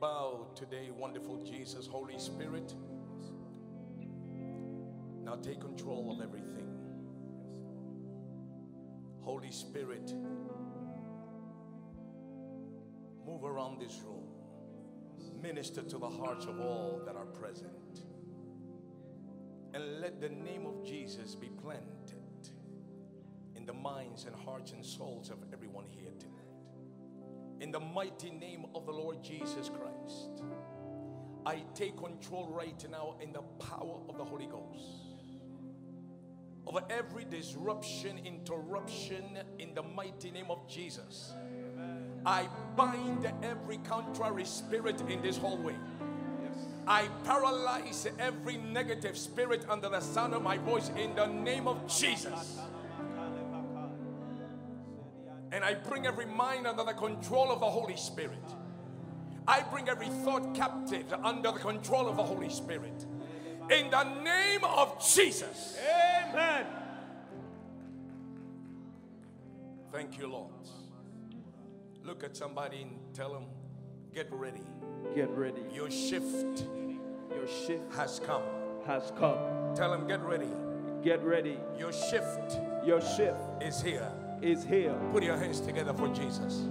bow today, wonderful Jesus, Holy Spirit. Now take control of everything. Holy Spirit, move around this room. Minister to the hearts of all that are present. And let the name of Jesus be planted in the minds and hearts and souls of everyone here tonight. In the mighty name of the Lord Jesus Christ, I take control right now in the power of the Holy Ghost over every disruption, interruption in the mighty name of Jesus. I bind every contrary spirit in this hallway. I paralyze every negative spirit under the sound of my voice in the name of Jesus. I bring every mind under the control of the Holy Spirit. I bring every thought captive under the control of the Holy Spirit. In the name of Jesus. Amen. Thank you, Lord. Look at somebody and tell them, get ready. Get ready. Your shift Your shift has come. has come. Tell them, get ready. Get ready. Your shift Your shift is here. Is here. Put your hands together for Jesus.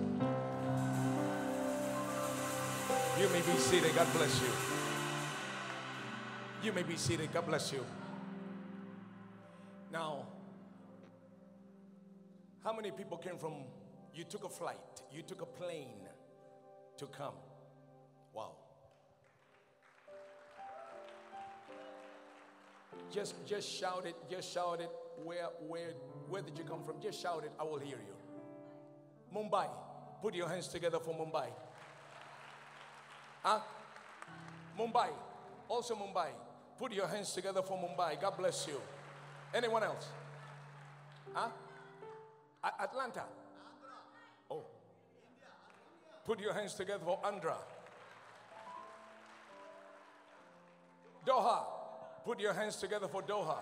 You may be seated. God bless you. You may be seated. God bless you. Now, how many people came from, you took a flight, you took a plane to come? Wow. Just, just shout it, just shout it. Where, where, where did you come from? Just shout it. I will hear you. Mumbai. Put your hands together for Mumbai. Huh? Mumbai. Also Mumbai. Put your hands together for Mumbai. God bless you. Anyone else? Huh? A- Atlanta. Oh. Put your hands together for Andhra. Doha. Put your hands together for Doha.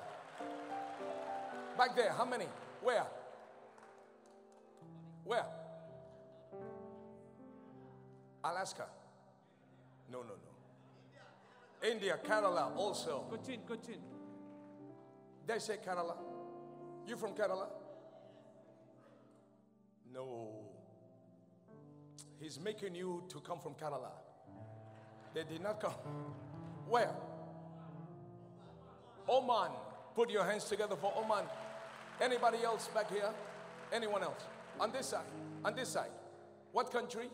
Back there, how many? Where? Where? Alaska. No, no, no. India, Kerala also. Cochin, Cochin. They say Kerala. You from Kerala? No. He's making you to come from Kerala. They did not come. Where? Oman. Put your hands together for Oman. Anybody else back here? Anyone else? On this side. On this side. What country?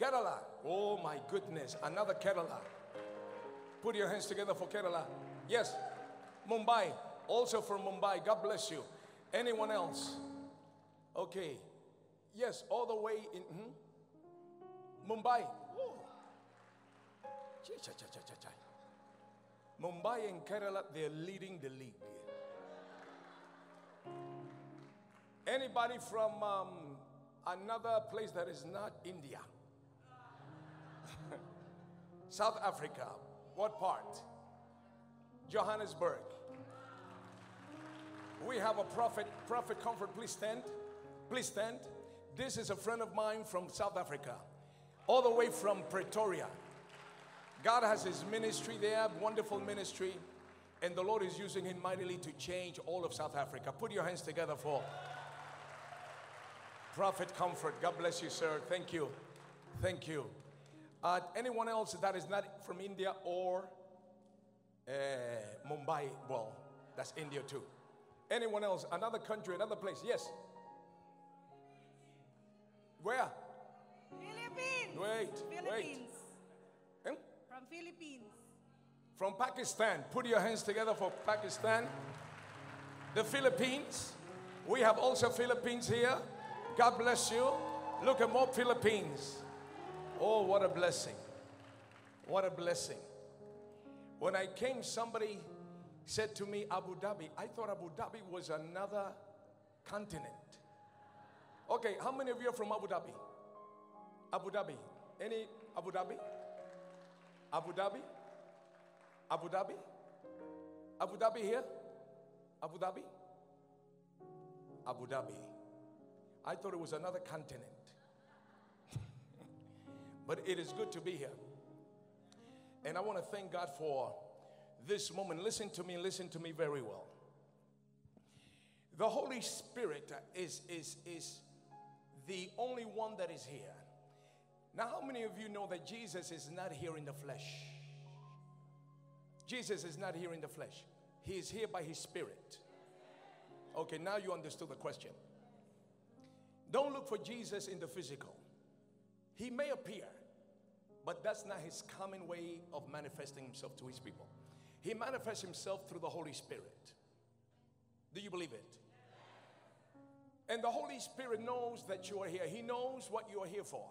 Kerala. Oh my goodness. Another Kerala. Put your hands together for Kerala. Yes. Mumbai. Also from Mumbai. God bless you. Anyone else? Okay. Yes, all the way in mhm. Mumbai. Mumbai and Kerala, they're leading the league. Anybody from um, another place that is not India? South Africa. What part? Johannesburg. We have a prophet, Prophet Comfort. Please stand. Please stand. This is a friend of mine from South Africa, all the way from Pretoria. God has his ministry there, wonderful ministry, and the Lord is using him mightily to change all of South Africa. Put your hands together for Prophet Comfort. God bless you, sir. Thank you. Thank you. Uh, anyone else that is not from India or uh, Mumbai? Well, that's India too. Anyone else? Another country, another place? Yes. Where? Philippines. Wait, wait. Philippines. Hmm? From Philippines. From Pakistan. Put your hands together for Pakistan. The Philippines. We have also Philippines here. God bless you. Look at more Philippines. Oh, what a blessing. What a blessing. When I came, somebody said to me, Abu Dhabi. I thought Abu Dhabi was another continent. Okay, how many of you are from Abu Dhabi? Abu Dhabi. Any Abu Dhabi? Abu Dhabi? Abu Dhabi? Abu Dhabi here? Abu Dhabi? Abu Dhabi. I thought it was another continent. But it is good to be here. And I want to thank God for this moment. Listen to me, listen to me very well. The Holy Spirit is, is, is the only one that is here. Now, how many of you know that Jesus is not here in the flesh? Jesus is not here in the flesh. He is here by his spirit. Okay, now you understood the question. Don't look for Jesus in the physical. He may appear, but that's not his common way of manifesting himself to his people. He manifests himself through the Holy Spirit. Do you believe it? And the Holy Spirit knows that you are here. He knows what you are here for.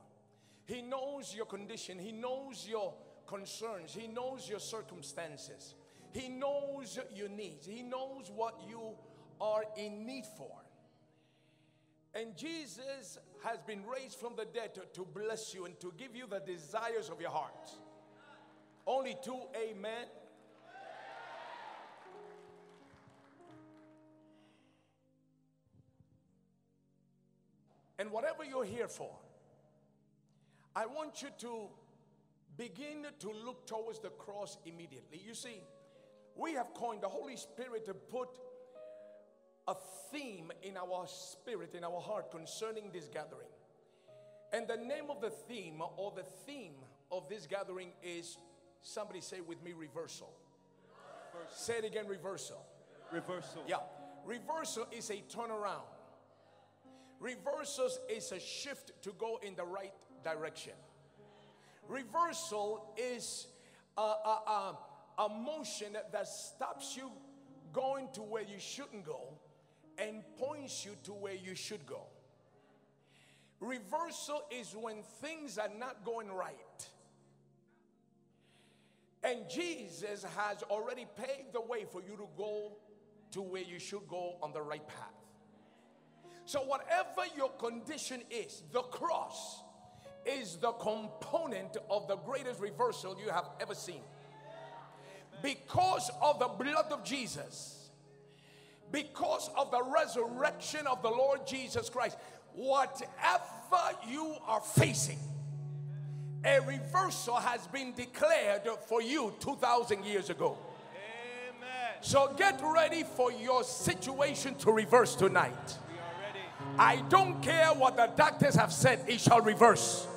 He knows your condition. He knows your concerns. He knows your circumstances. He knows your needs. He knows what you are in need for. And Jesus has been raised from the dead to, to bless you and to give you the desires of your heart. Only two, amen. And whatever you're here for, I want you to begin to look towards the cross immediately. You see, we have coined the Holy Spirit to put a theme in our spirit, in our heart concerning this gathering. And the name of the theme or the theme of this gathering is somebody say with me reversal. reversal. Say it again reversal. Reversal. Yeah. Reversal is a turnaround. Reversals is a shift to go in the right direction. Reversal is a, a, a, a motion that stops you going to where you shouldn't go and points you to where you should go. Reversal is when things are not going right. And Jesus has already paved the way for you to go to where you should go on the right path. So, whatever your condition is, the cross is the component of the greatest reversal you have ever seen. Because of the blood of Jesus, because of the resurrection of the Lord Jesus Christ, whatever you are facing, a reversal has been declared for you 2,000 years ago. Amen. So get ready for your situation to reverse tonight. We are ready. I don't care what the doctors have said, it shall reverse.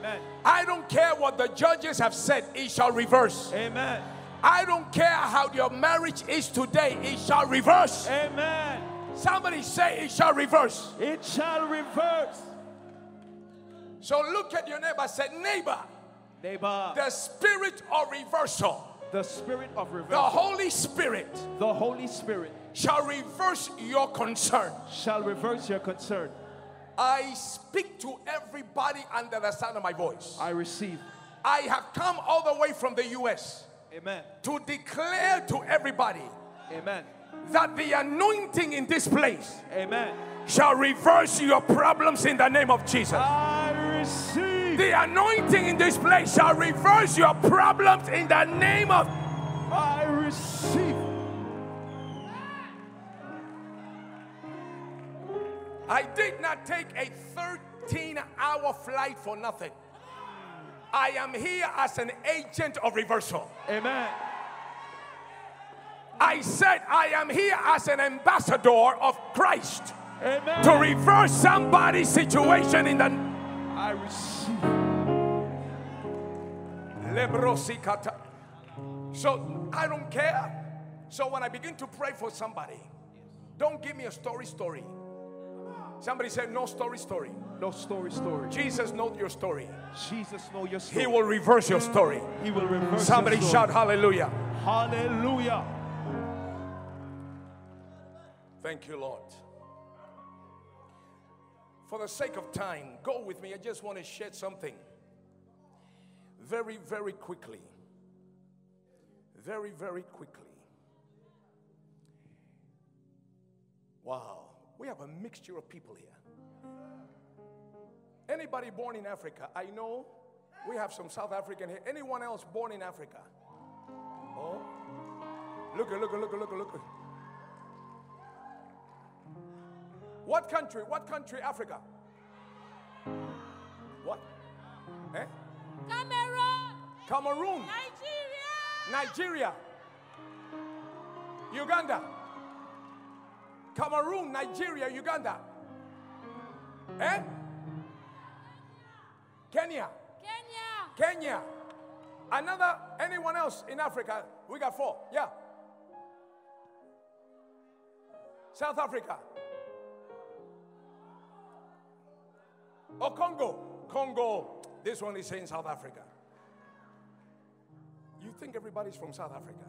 Amen. I don't care what the judges have said, it shall reverse. Amen. I don't care how your marriage is today, it shall reverse. Amen. Somebody say it shall reverse. It shall reverse. So look at your neighbor, say, neighbor, Neighbor, the spirit of reversal, the spirit of reversal. the Holy Spirit the Holy Spirit shall reverse your concern. shall reverse your concern. I speak to everybody under the sound of my voice. I receive. I have come all the way from the US Amen. to declare to everybody Amen. that the anointing in this place Amen. shall reverse your problems in the name of Jesus. I receive. The anointing in this place shall reverse your problems in the name of I receive. I did not take a 13 hour flight for nothing. I am here as an agent of reversal. Amen. I said I am here as an ambassador of Christ Amen. to reverse somebody's situation in the I receive. So I don't care. So when I begin to pray for somebody, don't give me a story story. Somebody said no story story. No story, story. Jesus knows your story. Jesus know your story. He will reverse your story. He will reverse. Somebody shout hallelujah. Hallelujah. Thank you, Lord. For the sake of time, go with me. I just want to share something very, very quickly. Very, very quickly. Wow. We have a mixture of people here. Anybody born in Africa? I know we have some South African here. Anyone else born in Africa? Oh. Look, look, look, look, look. What country? What country? Africa. What? Eh? Cameroon. Cameroon, Nigeria. Nigeria, Uganda, Cameroon, Nigeria, Uganda, eh? Kenya, Kenya. Kenya. Another, anyone else in Africa? We got four. Yeah. South Africa. Or Congo. Congo. This one is saying South Africa. You think everybody's from South Africa?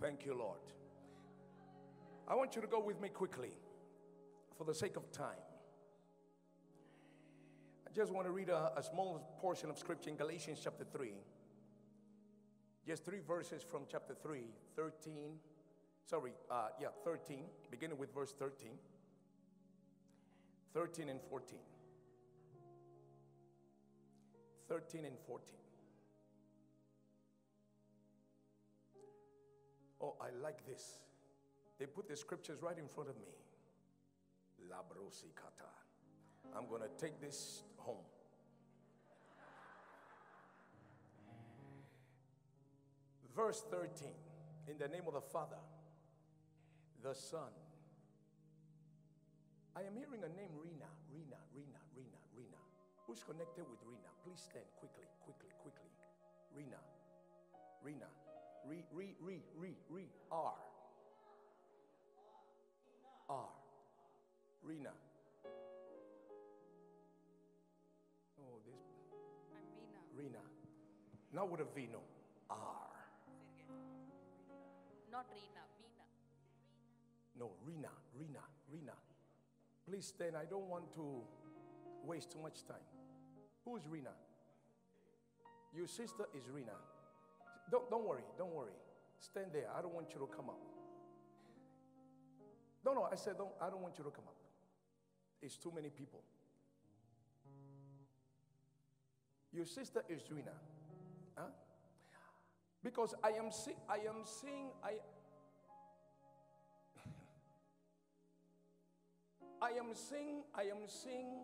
Thank you, Lord. I want you to go with me quickly for the sake of time. I just want to read a, a small portion of scripture in Galatians chapter 3. Just three verses from chapter 3, 13. Sorry, uh, yeah, 13, beginning with verse 13. 13 and 14. 13 and 14. Oh, I like this. They put the scriptures right in front of me. Labrosi kata. I'm going to take this home. Verse 13. In the name of the Father, the Son. I am hearing a name Rena, Rena, Rena, Rena, Rena. Who's connected with Rena? Please stand quickly, quickly, quickly. Rena, Rena, re, re, re, re, re, R. R. Rena. Oh, this I'm Rina. Rena. Not with a V, no. R. Not Rina. Vina. No, Rena, Rena, Rena. Please stand. I don't want to waste too much time. Who is Rena? Your sister is Rena. Don't, don't worry, don't worry. Stand there. I don't want you to come up. No, no, I said don't, I don't want you to come up. It's too many people. Your sister is Rena. Huh? Because I am see, I am seeing I I am seeing, I am seeing,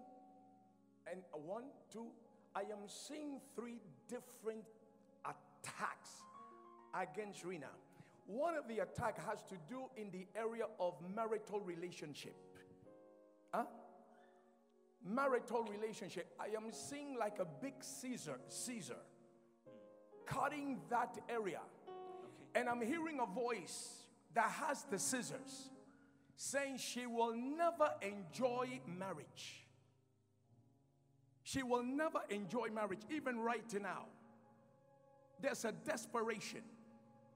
and one, two, I am seeing three different attacks against Rena. One of the attack has to do in the area of marital relationship. Huh? Marital relationship. I am seeing like a big Caesar, Caesar, cutting that area. And I'm hearing a voice that has the scissors saying she will never enjoy marriage. She will never enjoy marriage, even right now. There's a desperation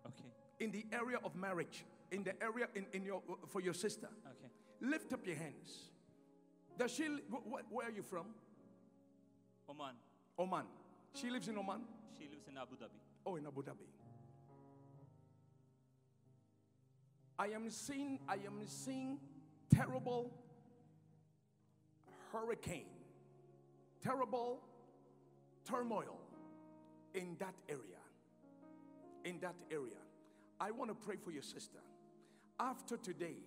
Okay. in the area of marriage, in the area in, in your for your sister. Okay. Lift up your hands. Does she? wh- wh- where are you from? Oman. Oman. She lives in Oman. She lives in Abu Dhabi. Oh, in Abu Dhabi. I am seeing, I am seeing terrible hurricane, terrible turmoil in that area. In that area. I want to pray for your sister. After today,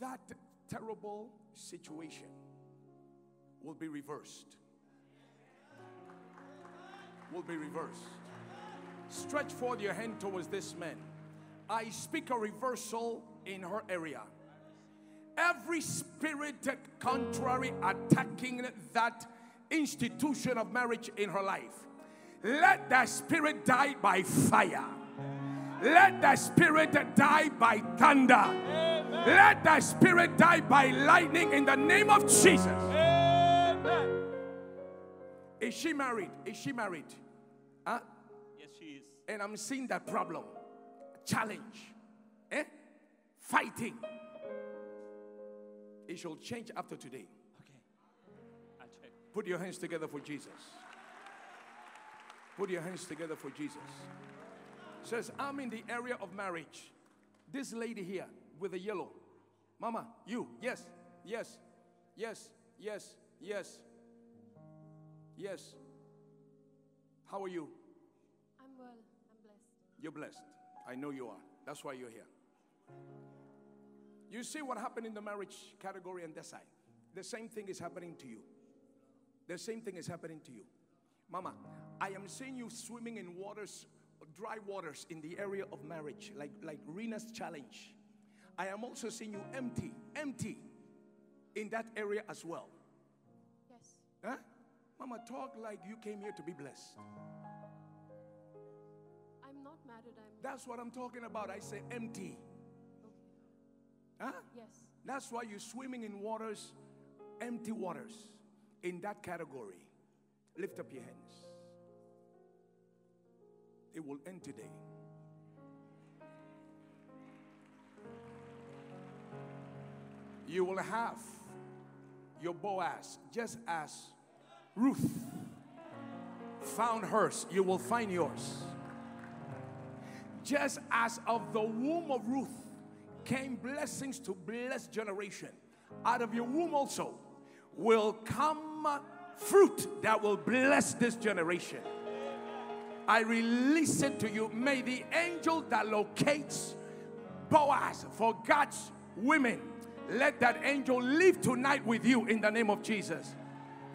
that terrible situation will be reversed. Will be reversed. Stretch forth your hand towards this man. I speak a reversal in her area. Every spirit contrary attacking that institution of marriage in her life, let that spirit die by fire. Let that spirit die by thunder. Let that spirit die by lightning in the name of Jesus. Amen. Is she married? Is she married? Huh? Yes, she is. and I'm seeing that problem, challenge, eh? fighting. It shall change after today. Okay. I'll check. Put your hands together for Jesus. Put your hands together for Jesus. Says, I'm in the area of marriage. This lady here with the yellow. Mama, you, yes, yes, yes, yes, yes, yes. How are you? I'm well. I'm blessed. You're blessed. I know you are. That's why you're here. You see what happened in the marriage category and that side. The same thing is happening to you. the same thing is happening to you. Mama, I am seeing you swimming in waters, dry waters in the area of marriage, like, like Rena's challenge. I am also seeing you empty, empty in that area as well. Yes. Huh? Mama, talk like you came here to be blessed. I'm not married. I'm. That's what I'm talking about. I say empty. Okay. Huh? Yes. That's why you're swimming in waters, empty waters, in that category. Lift up your hands. It will end today. You will have your Boaz just as Ruth found hers, you will find yours. Just as of the womb of Ruth came blessings to bless generation, out of your womb also will come fruit that will bless this generation. I release it to you. May the angel that locates Boaz for God's women, let that angel live tonight with you in the name of Jesus.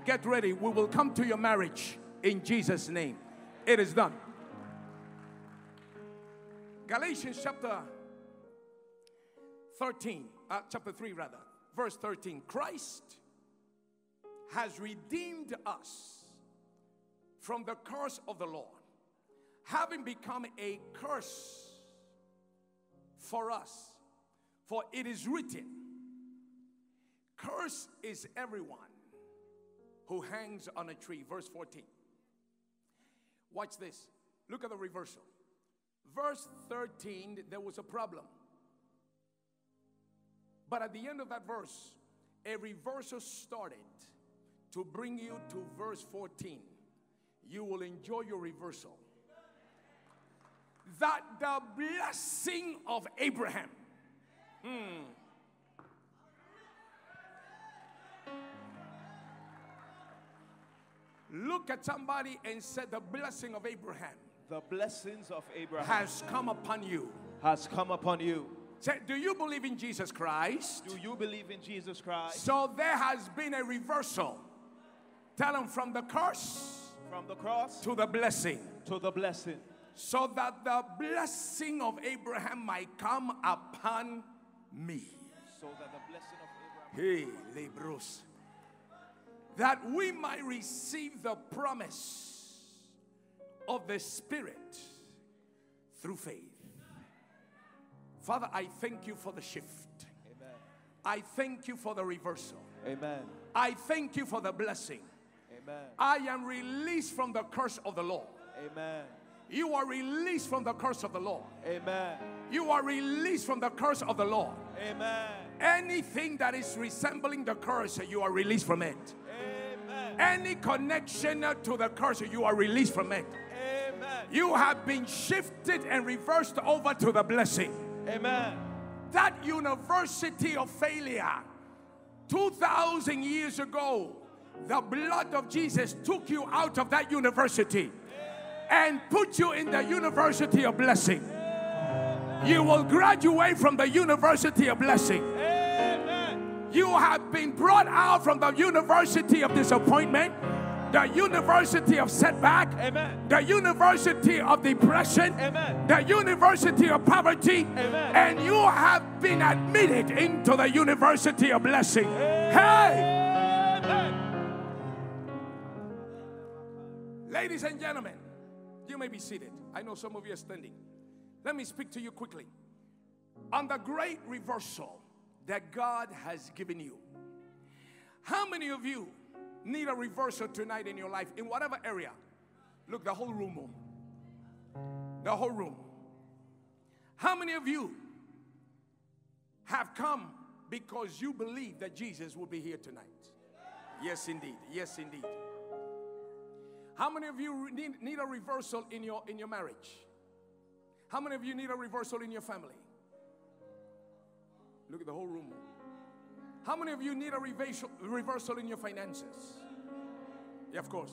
Get ready. We will come to your marriage in Jesus' name. It is done. Galatians chapter 13, uh, chapter 3 rather, verse 13. Christ has redeemed us from the curse of the law, having become a curse for us. For it is written, Curse is everyone who hangs on a tree. Verse 14. Watch this. Look at the reversal. Verse 13, there was a problem. But at the end of that verse, a reversal started to bring you to verse 14. You will enjoy your reversal. That the blessing of Abraham. Hmm. Look at somebody and said, The blessing of Abraham The blessings of Abraham has come upon you. has come upon you. Say, do you believe in Jesus Christ? Do you believe in Jesus Christ? So there has been a reversal. Tell them from the curse From the cross to the blessing. to the blessing. So that the blessing of Abraham might come upon me. So that the blessing of Abraham Hey, Lebros. That we might receive the promise of the Spirit through faith. Father, I thank you for the shift. Amen. I thank you for the reversal. Amen. I thank you for the blessing. Amen. I am released from the curse of the law. Amen. You are released from the curse of the law. Amen. You are released from the curse of the law. Amen. Anything that is resembling the curse, you are released from it. Amen. Any connection to the curse, you are released from it. Amen. You have been shifted and reversed over to the blessing. Amen. That university of failure, 2,000 years ago, the blood of Jesus took you out of that university and put you in the university of blessing. You will graduate from the university of blessing. Amen. You have been brought out from the university of disappointment, the university of setback, Amen. the university of depression, the university of poverty, and you have been admitted into the university of blessing. Hey, ladies and gentlemen, you may be seated. I know some of you are standing. Let me speak to you quickly on the great reversal that God has given you. How many of you need a reversal tonight in your life, in whatever area? Look, the whole room. The whole room. How many of you have come because you believe that Jesus will be here tonight? Yes, indeed. Yes, indeed. How many of you need, need a reversal in your in your marriage? How many of you need a reversal in your family? Look at the whole room. How many of you need a reversal, reversal in your finances? Yeah, of course.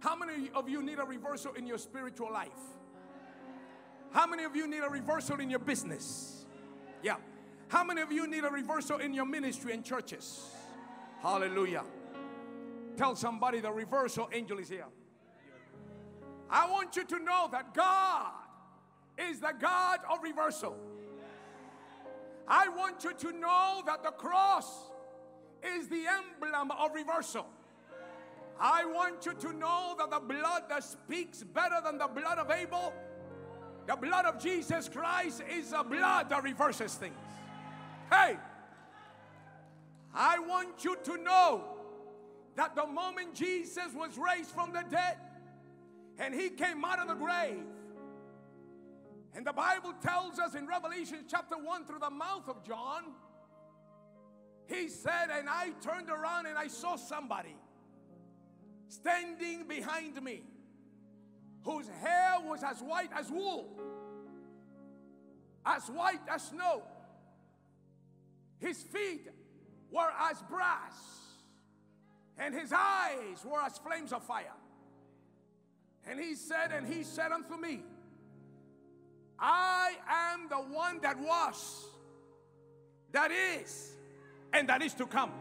How many of you need a reversal in your spiritual life? How many of you need a reversal in your business? Yeah. How many of you need a reversal in your ministry and churches? Hallelujah. Tell somebody the reversal angel is here. I want you to know that God is the God of reversal. I want you to know that the cross is the emblem of reversal. I want you to know that the blood that speaks better than the blood of Abel, the blood of Jesus Christ, is a blood that reverses things. Hey, I want you to know that the moment Jesus was raised from the dead and he came out of the grave, and the Bible tells us in Revelation chapter 1 through the mouth of John, he said, and I turned around and I saw somebody standing behind me whose hair was as white as wool, as white as snow. His feet were as brass, and his eyes were as flames of fire. And he said, And he said unto me, I am the one that was, that is, and that is to come.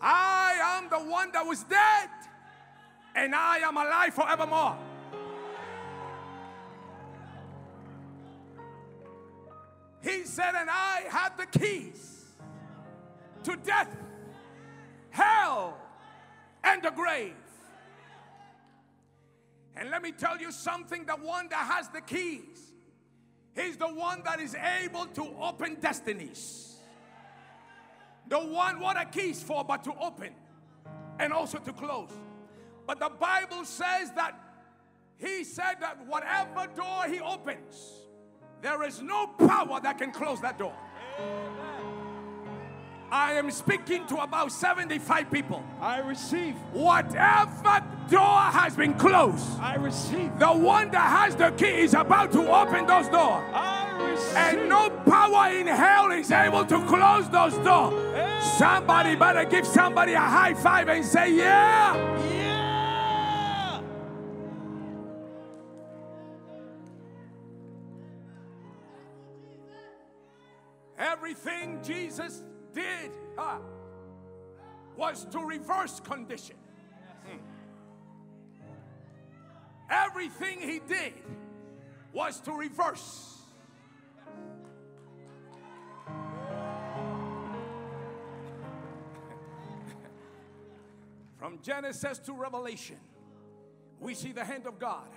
I am the one that was dead, and I am alive forevermore. He said, and I had the keys to death, hell, and the grave. And let me tell you something the one that has the keys, he's the one that is able to open destinies. The one, what are keys for, but to open and also to close. But the Bible says that he said that whatever door he opens, there is no power that can close that door. I am speaking to about 75 people. I receive. Whatever door has been closed, I receive. the one that has the key is about to open those doors. I receive. And no power in hell is able to close those doors. Somebody better give somebody a high five and say, Yeah. Yeah. Everything Jesus did uh, was to reverse condition. Hmm. Everything he did was to reverse. From Genesis to Revelation, we see the hand of God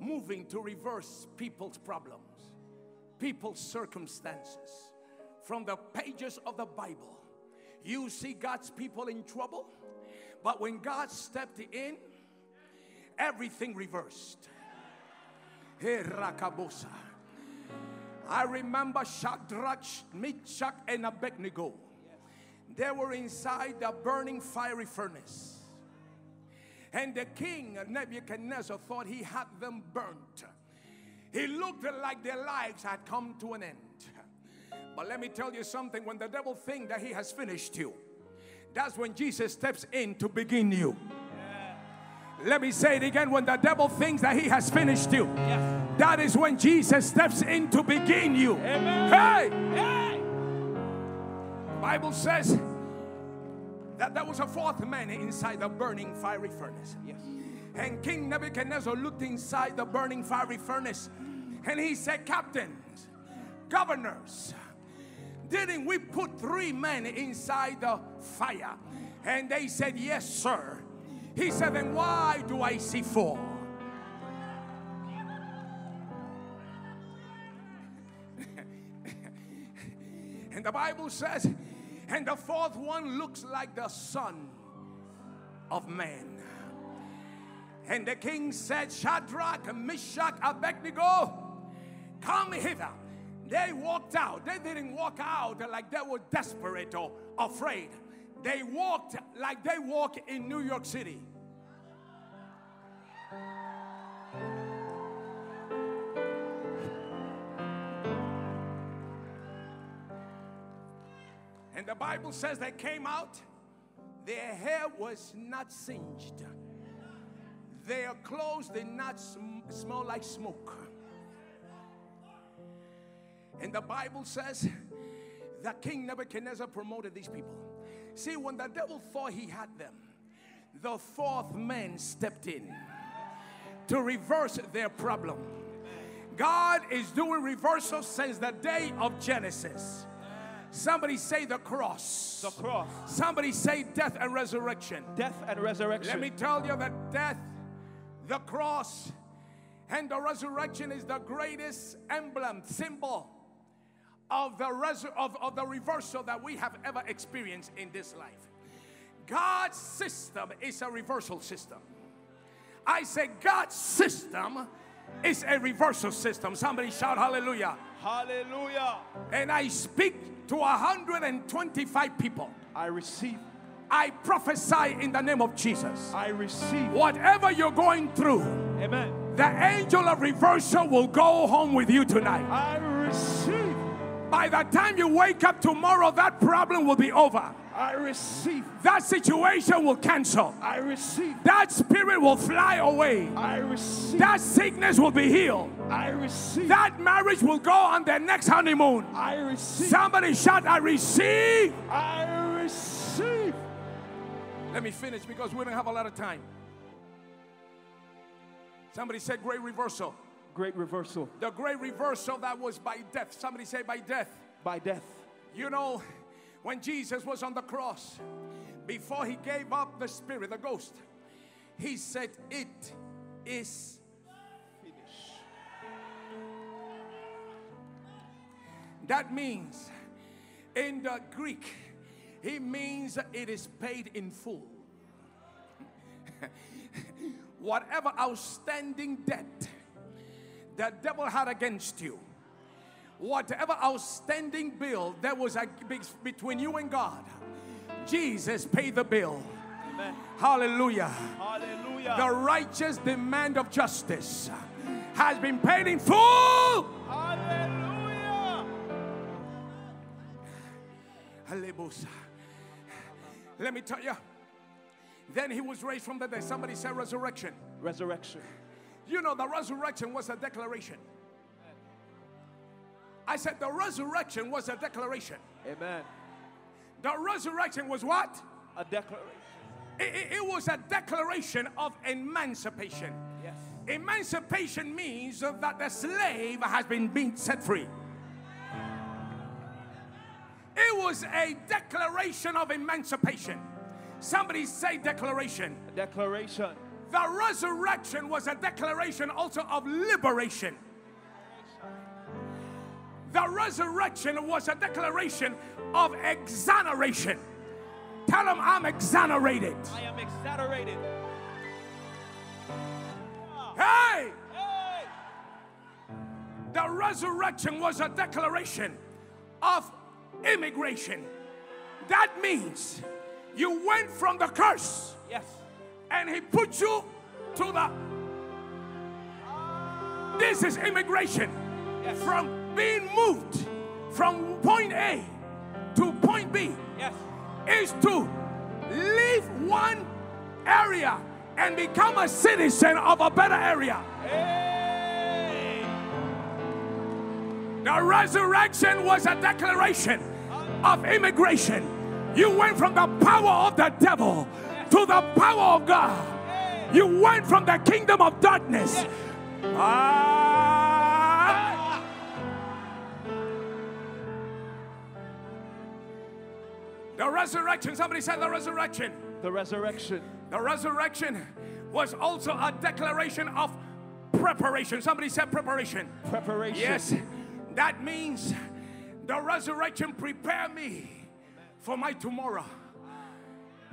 moving to reverse people's problems, people's circumstances. From the pages of the Bible, you see God's people in trouble, but when God stepped in, everything reversed. Hey. I remember Shadrach, Meshach, and Abednego. They were inside the burning fiery furnace. And the king Nebuchadnezzar thought he had them burnt. He looked like their lives had come to an end. But let me tell you something when the devil thinks that he has finished you, that's when Jesus steps in to begin you. Let me say it again when the devil thinks that he has finished you, Yes. that is when Jesus steps in to begin you. Amen. Hey! Hey. Bible says that there was a fourth man inside the burning fiery furnace. Yes. And King Nebuchadnezzar looked inside the burning fiery furnace and he said, Captains, governors, didn't we put three men inside the fire? And they said, Yes, sir. He said, Then why do I see four? and the Bible says, and the fourth one looks like the Son of Man. And the king said, Shadrach, Meshach, Abednego, come hither. They walked out. They didn't walk out like they were desperate or afraid. They walked like they walk in New York City. And the Bible says they came out, their hair was not singed, their clothes did not sm- smell like smoke. And the Bible says that King Nebuchadnezzar promoted these people. See, when the devil thought he had them, the fourth man stepped in to reverse their problem. God is doing reversal since the day of Genesis. Somebody say the cross. The cross, Somebody say death and resurrection. death and resurrection. Let me tell you that death, the cross, and the resurrection is the greatest emblem, symbol of the, res- of, of the reversal that we have ever experienced in this life. God's system is a reversal system. I say God's system is a reversal system. Somebody shout hallelujah. Hallelujah. And I speak to 125 people. I receive. I prophesy in the name of Jesus. I receive. Whatever you're going through, Amen. the angel of reversal will go home with you tonight. I receive. By the time you wake up tomorrow, that problem will be over. I receive. That situation will cancel. I receive. That spirit will fly away. I receive. That sickness will be healed. I receive. That marriage will go on their next honeymoon. I receive. Somebody shout, I receive. I receive. Let me finish because we don't have a lot of time. Somebody said great reversal. Great reversal The great reversal that was by death. Somebody say by death. by death. You know, when Jesus was on the cross, before he gave up the spirit, the ghost, he said, It is Finish. That means in the Greek, he means it is paid in full. Whatever outstanding debt the devil had against you, whatever outstanding bill there was between you and God, Jesus paid the bill. Amen. Hallelujah. Hallelujah. The righteous demand of justice has been paid in full. Hallelujah. Hallelujah. Let me tell you. Then he was raised from the dead. Somebody said resurrection. Resurrection. You know, the resurrection was a declaration. I said the resurrection was a declaration. Amen. The resurrection was what? A declaration. It, it- it was a declaration of emancipation. Yes. Emancipation means that the slave has been being set free. It was a declaration of emancipation. Somebody say declaration. A declaration. The resurrection was a declaration also of liberation. The resurrection was a declaration of exoneration. Tell them I'm exonerated. I am exonerated. Hey! Hey. The resurrection was a declaration of immigration. That means you went from the curse Yes. And he put you to the. This is immigration. Yes. From being moved from point A to point B Yes. is to leave one area and become a citizen of a better area. Hey. The resurrection was a declaration of immigration. You went from the power of the devil to the power of God. You went from the kingdom of darkness. Ah. The resurrection, somebody said the resurrection. The resurrection. The resurrection was also a declaration of preparation. Somebody said preparation. Preparation. Yes, that means the resurrection prepare me for my tomorrow.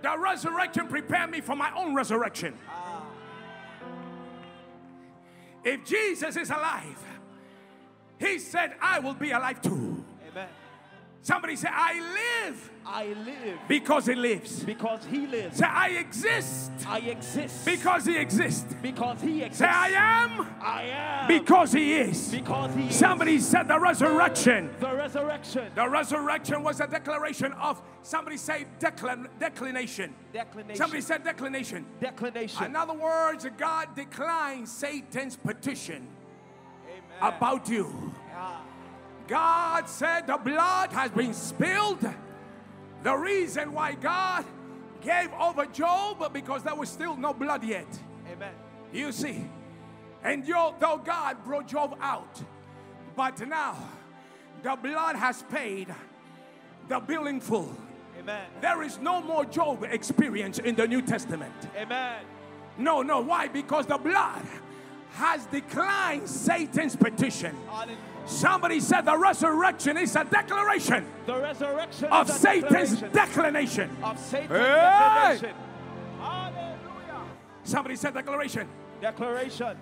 The resurrection prepare me for my own resurrection. Ah. If Jesus is alive, he said, I will be alive too. Amen. Somebody say, I live I live because he lives. because he lives. Say, I exist I exist because he exists. because he exists. Say, I am I am because he is. because he is. Somebody said the resurrection. The resurrection. The resurrection was a declaration of, somebody say declin, declination. Declination. Somebody said declination. Declination. In other words, God declined Satan's petition Amen. about you. God said the blood has been spilled. The reason why God gave over Job because there was still no blood yet. Amen. You see, and though God brought Job out, but now the blood has paid the billing full. Amen. There is no more Job experience in the New Testament. Amen. No, no. Why? Because the blood has declined Satan's petition. Hallelujah. Somebody said the resurrection is a declaration The resurrection of Satan's declaration declination. of Satan's Hey! declaration. Hallelujah. Somebody said declaration. Declaration.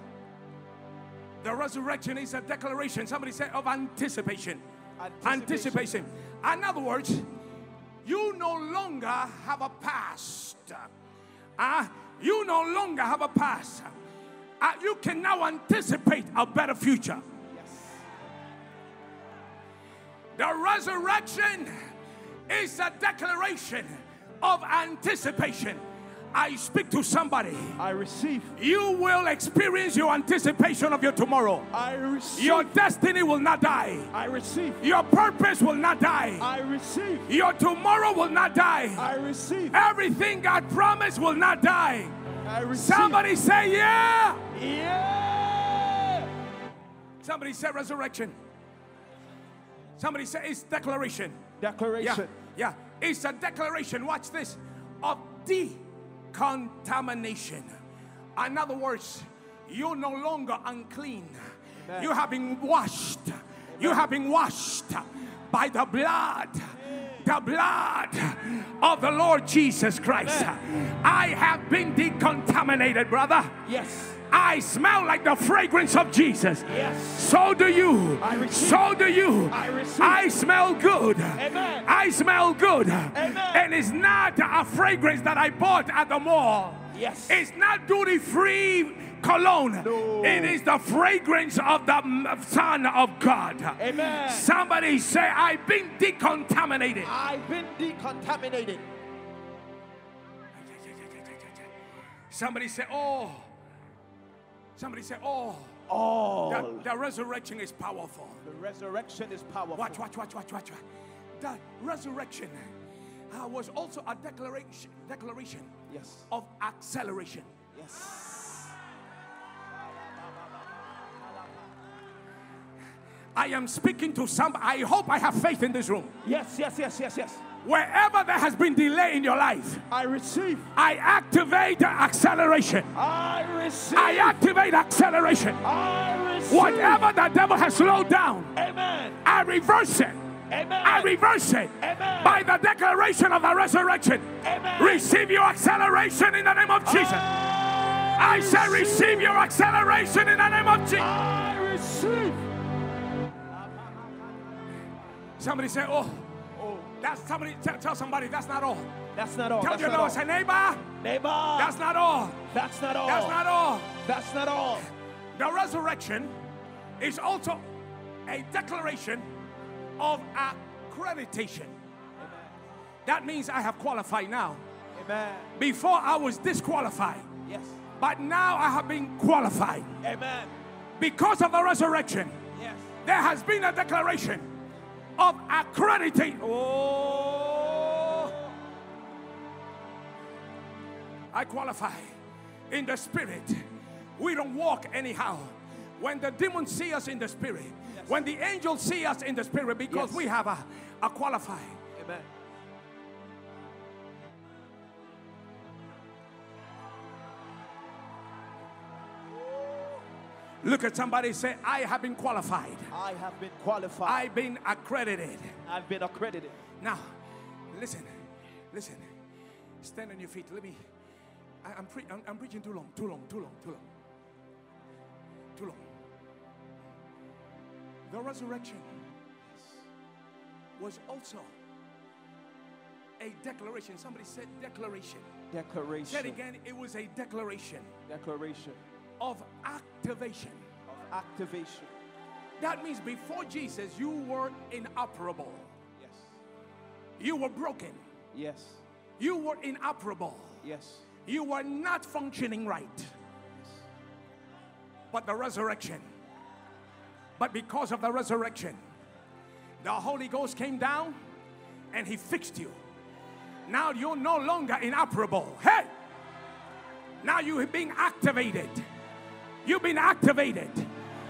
The resurrection is a declaration. Somebody said of anticipation. Anticipation. Anticipation. In other words, you no longer have a past. Ah, you no longer have a past. Ah, you can now anticipate a better future. The resurrection is a declaration of anticipation. I speak to somebody. I receive. You will experience your anticipation of your tomorrow. I receive. Your destiny will not die. I receive. Your purpose will not die. I receive. Your tomorrow will not die. I receive. Everything God promised will not die. I receive. Somebody say, Yeah. Yeah. Somebody say, Resurrection. Somebody say, It's declaration. Declaration. Yeah. It's a declaration. Watch this of decontamination. In other words, you're no longer unclean. Amen. You have been washed. You have been washed by the blood. The blood of the Lord Jesus Christ. I have been decontaminated, brother. Yes. I smell like the fragrance of Jesus. Yes. So do you. So do you. I. I smell good. Amen. I smell good. Amen. And it's not a fragrance that I bought at the mall. Yes. It's not duty free cologne. No. It is the fragrance of the Son of God. Amen. Somebody say, I've been decontaminated. I've been decontaminated. Somebody say, Oh. Somebody say, Oh. All. The, the resurrection is powerful. the resurrection is powerful. Watch, watch, watch, watch, watch. watch. The resurrection uh, was also a declaration, declaration Yes. of acceleration. Yes. I am speaking to some. I hope I have faith in this room. Yes, yes, yes, yes, yes. Wherever there has been delay in your life, I receive. I activate acceleration. I receive. I activate acceleration. I receive. Whatever the devil has slowed down, Amen. I reverse it. Amen. I reverse it Amen. by the declaration of the resurrection. Amen. Receive your acceleration in the name of Jesus. I say, receive your acceleration in the name of Jesus. I receive. Somebody say, Oh, that's somebody. Tell, tell somebody that's not all. that's not all. Tell That's your neighbor, all. say, neighbor, Neighbor. that's not all. That's not all. That's not all. That's not all. The resurrection is also a declaration of accreditation. That means I have qualified now. Amen. Before I was disqualified, Yes. but now I have been qualified. Amen. Because of the resurrection, Yes. there has been a declaration of accrediting. Oh, I qualify in the spirit. We don't walk anyhow. When the demons see us in the spirit, when the angels see us in the spirit, because Yes. we have a, a qualify. Look at somebody say, I have been qualified. I have been qualified. I've been accredited. I've been accredited. Now, listen, listen. Stand on your feet. Let me. I, am pre- I'm, I'm preaching too long, too long, too long, too long, too long. The resurrection was also a declaration. Somebody said declaration. Declaration. Said again, it was a declaration Declaration of activation. of activation. That means before Jesus, you were inoperable. Yes. You were broken. Yes. You were inoperable. Yes. You were not functioning right. Yes. But the resurrection. But because of the resurrection, the Holy Ghost came down and He fixed you. Now you're no longer inoperable. Hey! Now you have been activated. You've been activated.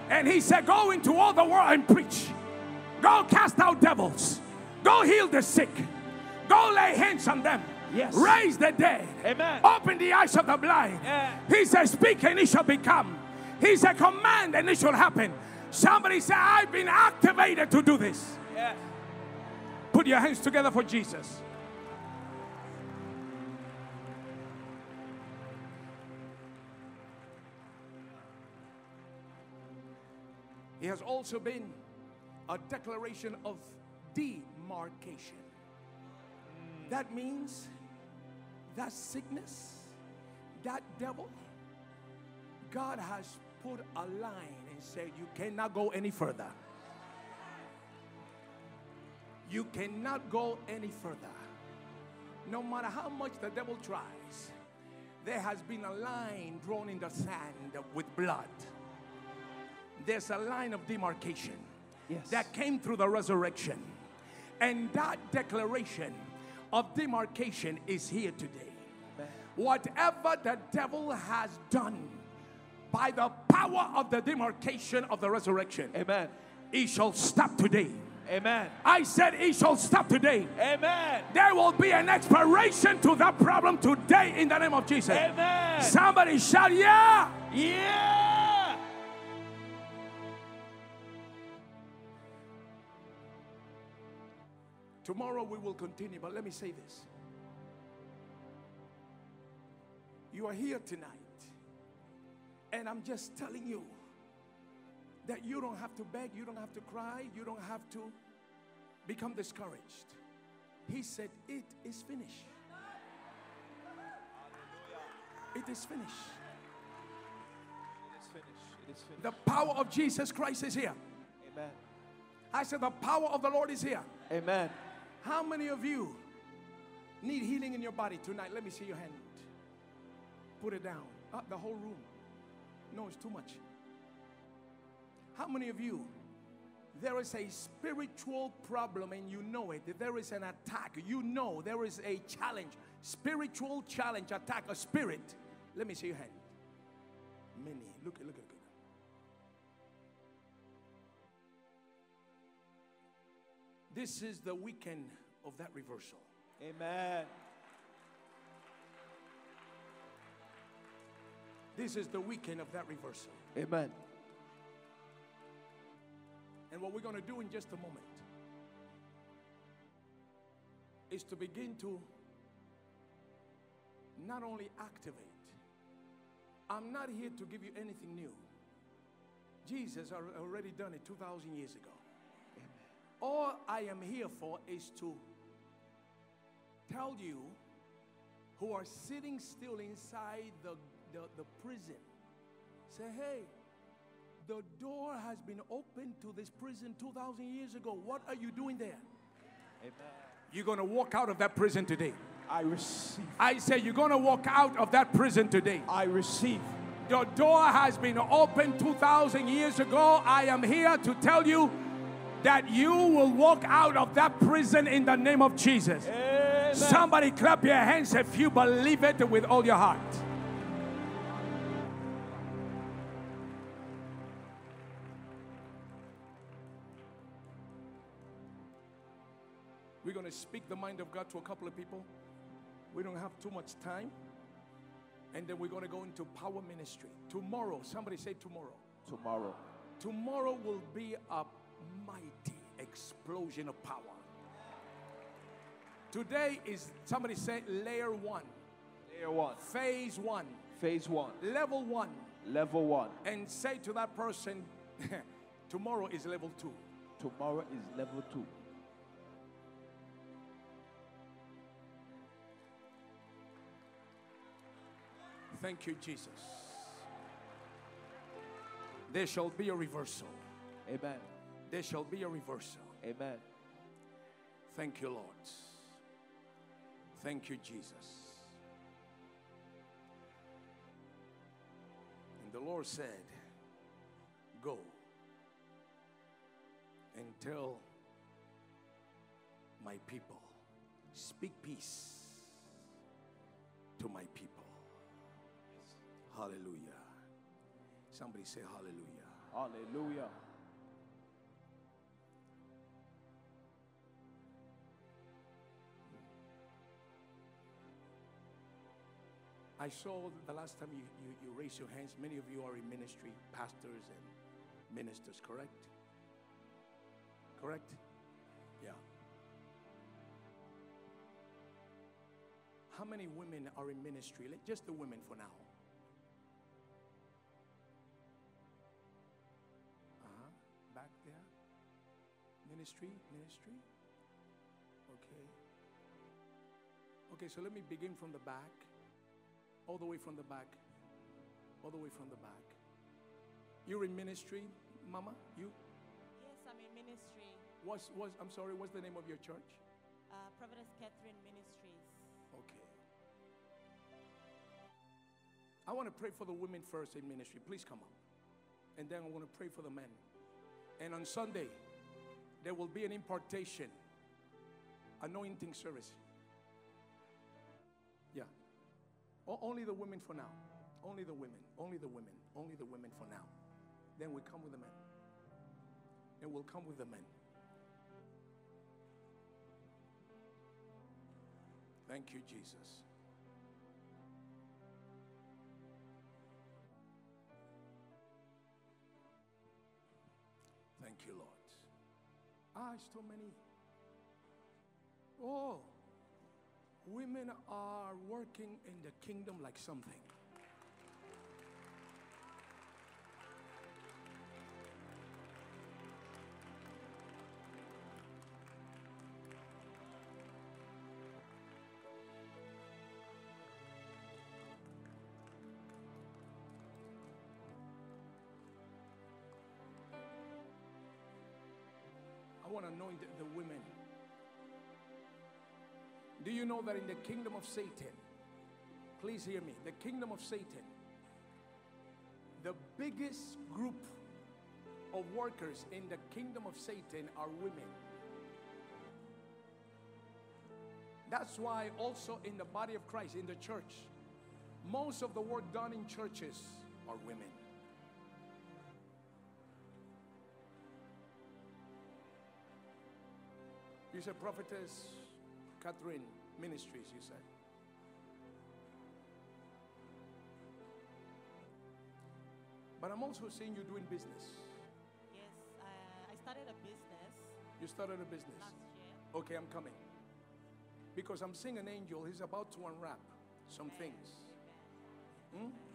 And he said, Go into all the world and preach. Go cast out devils. Go heal the sick. Go lay hands on them. Yes. Raise the dead. Amen. Open the eyes of the blind. Yeah. He said, Speak and it shall become. He said, Command and it shall happen. Somebody said, I've been activated to do this. Yes. Put your hands together for Jesus. It has also been a declaration of demarcation. That means that sickness, that devil, God has put a line and said, You cannot go any further. You cannot go any further. No matter how much the devil tries, there has been a line drawn in the sand with blood. There's a line of demarcation Yes. that came through the resurrection. And that declaration of demarcation is here today. Whatever the devil has done by the power of the demarcation of the resurrection, Amen. it shall stop today. Amen. I said it shall stop today. Amen. There will be an expiration to that problem today in the name of Jesus. Amen. Somebody shout, Yeah! Yeah. Tomorrow we will continue, but let me say this. You are here tonight, and I'm just telling you that you don't have to beg, you don't have to cry, you don't have to become discouraged. He said, It is finished. It is finished. It is finished. It is finished. The power of Jesus Christ is here. Amen. I said, The power of the Lord is here. Amen. How many of you need healing in your body tonight? Let me see your hand. Put it down. Uh, the whole room. No, it's too much. How many of you, there is a spiritual problem and you know it? There is an attack. You know there is a challenge, spiritual challenge, attack, a spirit. Let me see your hand. Many. Look, look, look. This is the weekend of that reversal. Amen. This is the weekend of that reversal. Amen. And what we're going to do in just a moment is to begin to not only activate, I'm not here to give you anything new. Jesus already done it 2,000 years ago. All I am here for is to tell you who are sitting still inside the, the, the prison say, hey, the door has been opened to this prison 2,000 years ago. What are you doing there? Amen. You're going to walk out of that prison today. I receive. I say, you're going to walk out of that prison today. I receive. The door has been opened 2,000 years ago. I am here to tell you that you will walk out of that prison in the name of Jesus. Amen. Somebody clap your hands if you believe it with all your heart. We're going to speak the mind of God to a couple of people. We don't have too much time. And then we're going to go into power ministry. Tomorrow, somebody say tomorrow. Tomorrow. Tomorrow will be a mighty explosion of power. Today is, somebody say, layer one, Layer one. phase one, Phase one. level one. Level one. And say to that person, tomorrow is level two. Tomorrow is level two. Thank you, Jesus. There shall be a reversal. Amen. There shall be a reversal. Amen. Thank you, Lord. Thank you, Jesus. And the Lord said, Go and tell my people, speak peace to my people. Hallelujah. Somebody say hallelujah. Hallelujah. I saw the last time you, you, you raised your hands, many of you are in ministry, pastors and ministers, correct? Correct? Yeah. How many women are in ministry? Just the women for now. Uh-huh. Back there. Ministry, ministry. Okay. Okay, so let me begin from the back. All the way from the back. All the way from the back. You're in ministry, Mama? You? Yes, I'm in ministry. What's, what's, I'm sorry, what's the name of your church? Uh, Providence Catherine Ministries. Okay. I want to pray for the women first in ministry. Please come up. And then I want to pray for the men. And on Sunday, there will be an impartation, anointing service. O- only the women for now. Only the women. Only the women. Only the women for now. Then we come with the men. Then we'll come with the men. Thank you, Jesus. Thank you, Lord. Ah, so many. Oh, women are working in the kingdom like something. I want to anoint the, the women. Do you know that in the kingdom of Satan, please hear me, the kingdom of Satan, the biggest group of workers in the kingdom of Satan are women. That's why also in the body of Christ, in the church, most of the work done in churches are women. You said prophetess Catherine Ministries, you said. But I'm also seeing you doing business. Yes, uh, I started a business You started a business. last year. Okay, I'm coming. Because I'm seeing an angel, he's about to unwrap some things. Amen. Hmm?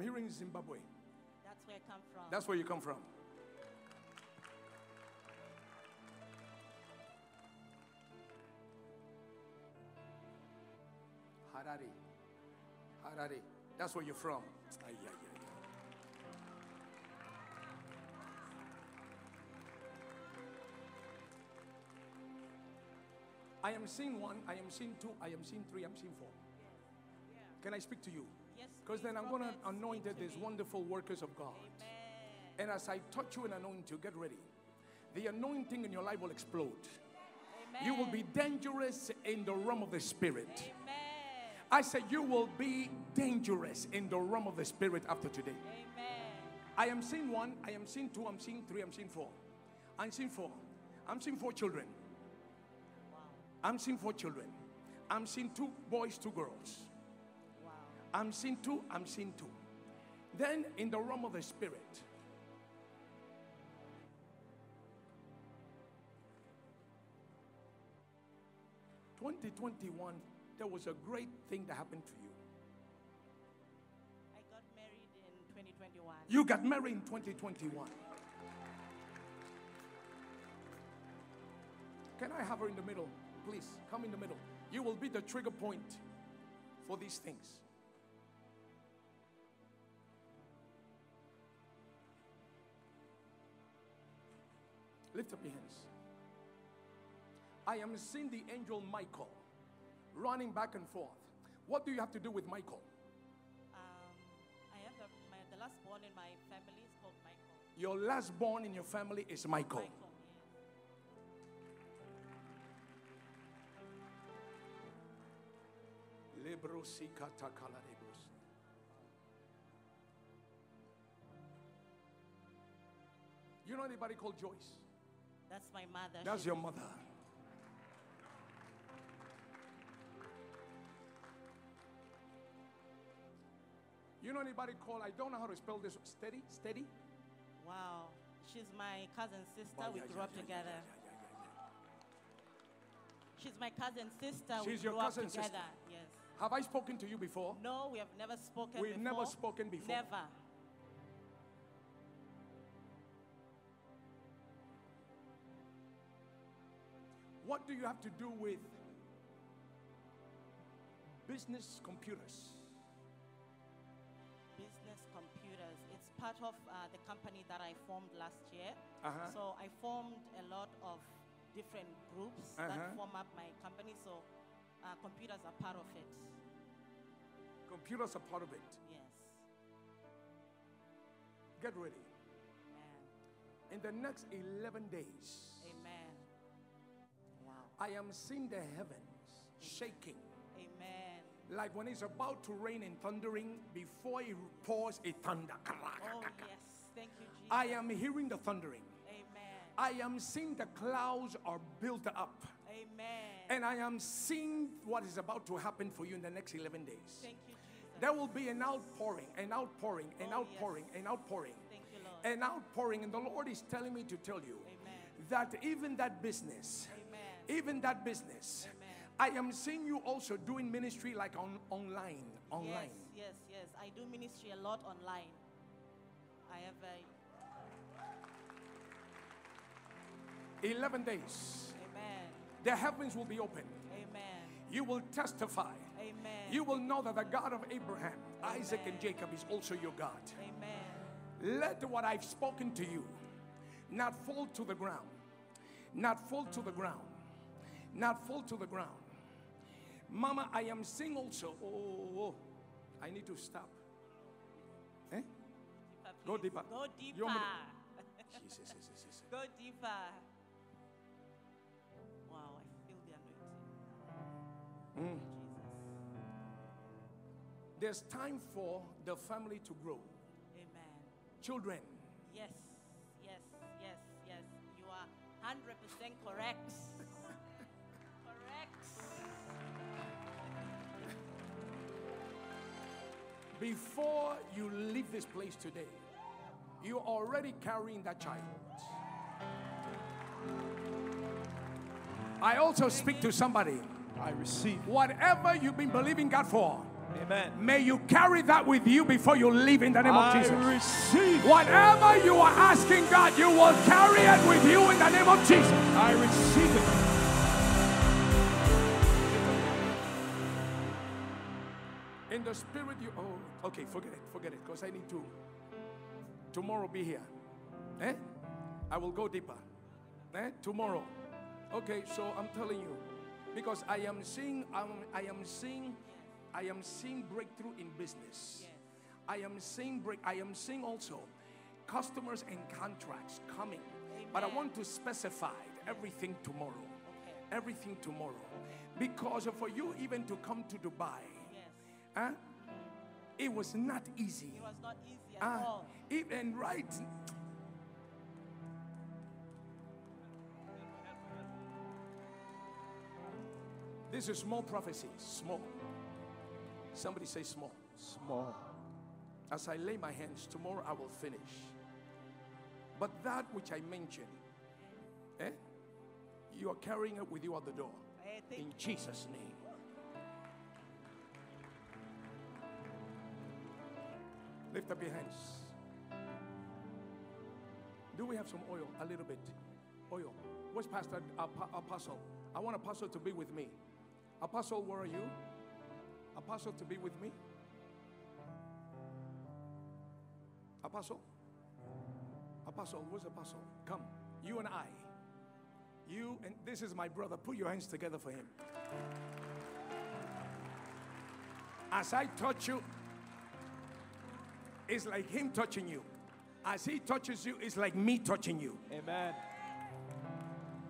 I'm hearing Zimbabwe. That's where I come from. That's where you come from. Harare. Harare. That's where you're from. Ay, ay, ay. I am seeing one, I am seeing two, I am seeing three, I'm seeing four. Can I speak to you? Because then I'm going to anoint these wonderful workers of God. Amen. And as I touch you and anoint you, get ready. The anointing in your life will explode. Amen. You will be dangerous in the realm of the spirit. Amen. I said, You will be dangerous in the realm of the spirit after today. Amen. I am seeing one, I am seeing two, I'm seeing three, I'm seeing four. I'm seeing four. I'm seeing four children. I'm seeing four children. I'm seeing two boys, two girls. I'm seeing two, I'm seeing two. Then in the realm of the spirit, Twenty twenty one, there was a great thing that happened to you. I got married in 2021. You got married in 2021. Can I have her in the middle? Please come in the middle. You will be the trigger point for these things. Lift up your hands. I am seeing the angel Michael running back and forth. What do you have to do with Michael? Uh, The last born in my family is called Michael. Your last born in your family is Michael. Michael. You know anybody called Joyce? That's my mother. That's She's- your mother. You know anybody called, I don't know how to spell this, steady? Steady? Wow. She's my cousin sister. Oh, we grew yeah, up yeah, yeah, together. yeah, yeah, yeah, She's my cousin sister. She's we your grew cousin up sister. together. Yes. Have I spoken to you before? No, we have never spoken We've before. never spoken before. Never. What do you have to do with business computers? Business computers. It's part of uh, the company that I formed last year. Uh-huh. So I formed a lot of different groups Uh-huh. that form up my company. So uh, computers are part of it. Computers are part of it. Yes. Get ready. Amen. In the next 11 days, Amen. I am seeing the heavens shaking. Amen. Like when it's about to rain and thundering, before it pours a thunder. Oh, yes. Thank you, Jesus. I am hearing the thundering. Amen. I am seeing the clouds are built up. Amen. And I am seeing what is about to happen for you in the next 11 days. Thank you, Jesus. There will be an outpouring, an outpouring, an Oh, outpouring, an outpouring, Thank you, Lord. an outpouring. And the Lord is telling me to tell you Amen. that even that business. Even that business, Amen. I am seeing you also doing ministry like on online, online. Yes, yes, yes. I do ministry a lot online. I have a 11 days, Amen. the heavens will be open. Amen. You will testify. Amen. You will know that the God of Abraham, Isaac, and Jacob is also your God. Amen. Let what I've spoken to you not fall to the ground, not fall to the ground, not fall to the ground. Mama, I am seeing also. Oh, oh, oh. I need to stop. Eh? Deeper, Go deeper. Go deeper. want me Jesus, Jesus, Jesus, Jesus. Go deeper. Wow, I feel the anointing. Mm. Jesus. There's time for the family to grow. Amen. Children, Yes, yes, yes, yes. You are 100% correct. correct. Before you leave this place today, you're already carrying that child. I also speak to somebody. I receive. Whatever you've been believing God for, Amen. may you carry that with you before you leave in the name of I Jesus. receive. Whatever you are asking God, you will carry it with you in the name of Jesus. I receive it. In the spirit, you. Oh, okay, forget it, forget it, because I need to. Tomorrow be here. Eh? I will go deeper. Eh? Tomorrow. Okay, so I'm telling you, because I am seeing, um, I am seeing, I am seeing breakthrough in business. Yes. I am seeing break. I am seeing also customers and contracts coming. But I want to specify everything tomorrow. Everything tomorrow, because for you even to come to Dubai. Yes. Huh? It was not easy. It was not easy at Ah, all. even right. This is small prophecy. Small. Somebody say small. Small. As I lay my hands, tomorrow I will finish. But that which I mentioned, eh? You are carrying it with you at the door. In Jesus' name. Lift up your hands. Do we have some oil? A little bit. Oil. Where's Pastor Apostle? I want Apostle to be with me. Apostle, where are you? Apostle to be with me. Apostle? Apostle, where's Apostle? Come. You and I. You and this is my brother. Put your hands together for him. As I touch you, it's like Him touching you. As He touches you, it's like me touching you. Amen.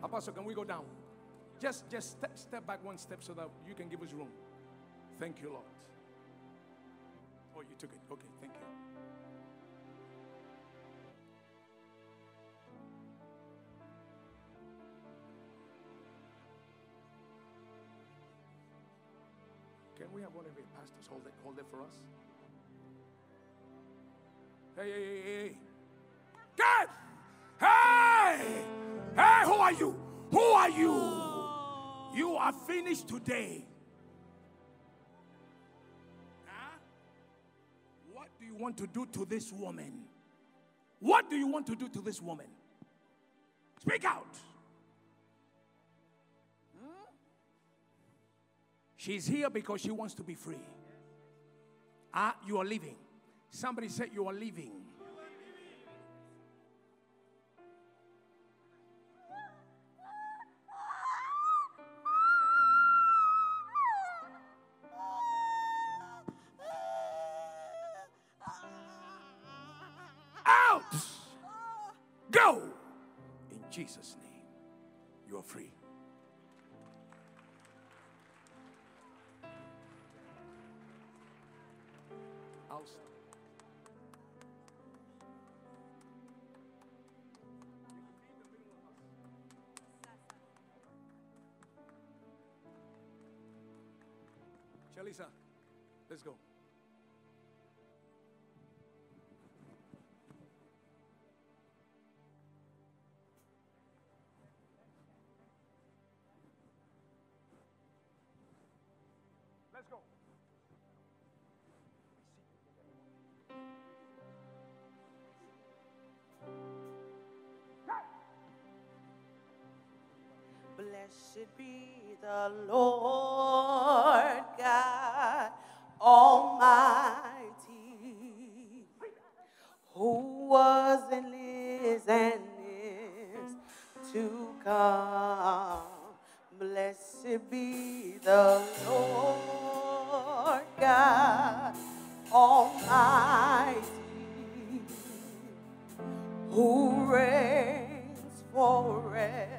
Apostle, can we go down? Just, just step, step back one step so that you can give us room. Thank you, Lord. Oh, you took it. Okay, thank you. Can we have one of your pastors hold it, hold it for us? Hey, hey, hey, hey. God! Hey! Hey, who are you? Who are you? You are finished today. Huh? What do you want to do to this woman? What do you want to do to this woman? Speak out. She's here because she wants to be free. Ah, you are leaving. Somebody said you are leaving. Out! Go! In Jesus' name, you are free. Blessed be the Lord God Almighty, who was and is and is to come. Blessed be the Lord God Almighty, who reigns forevermore.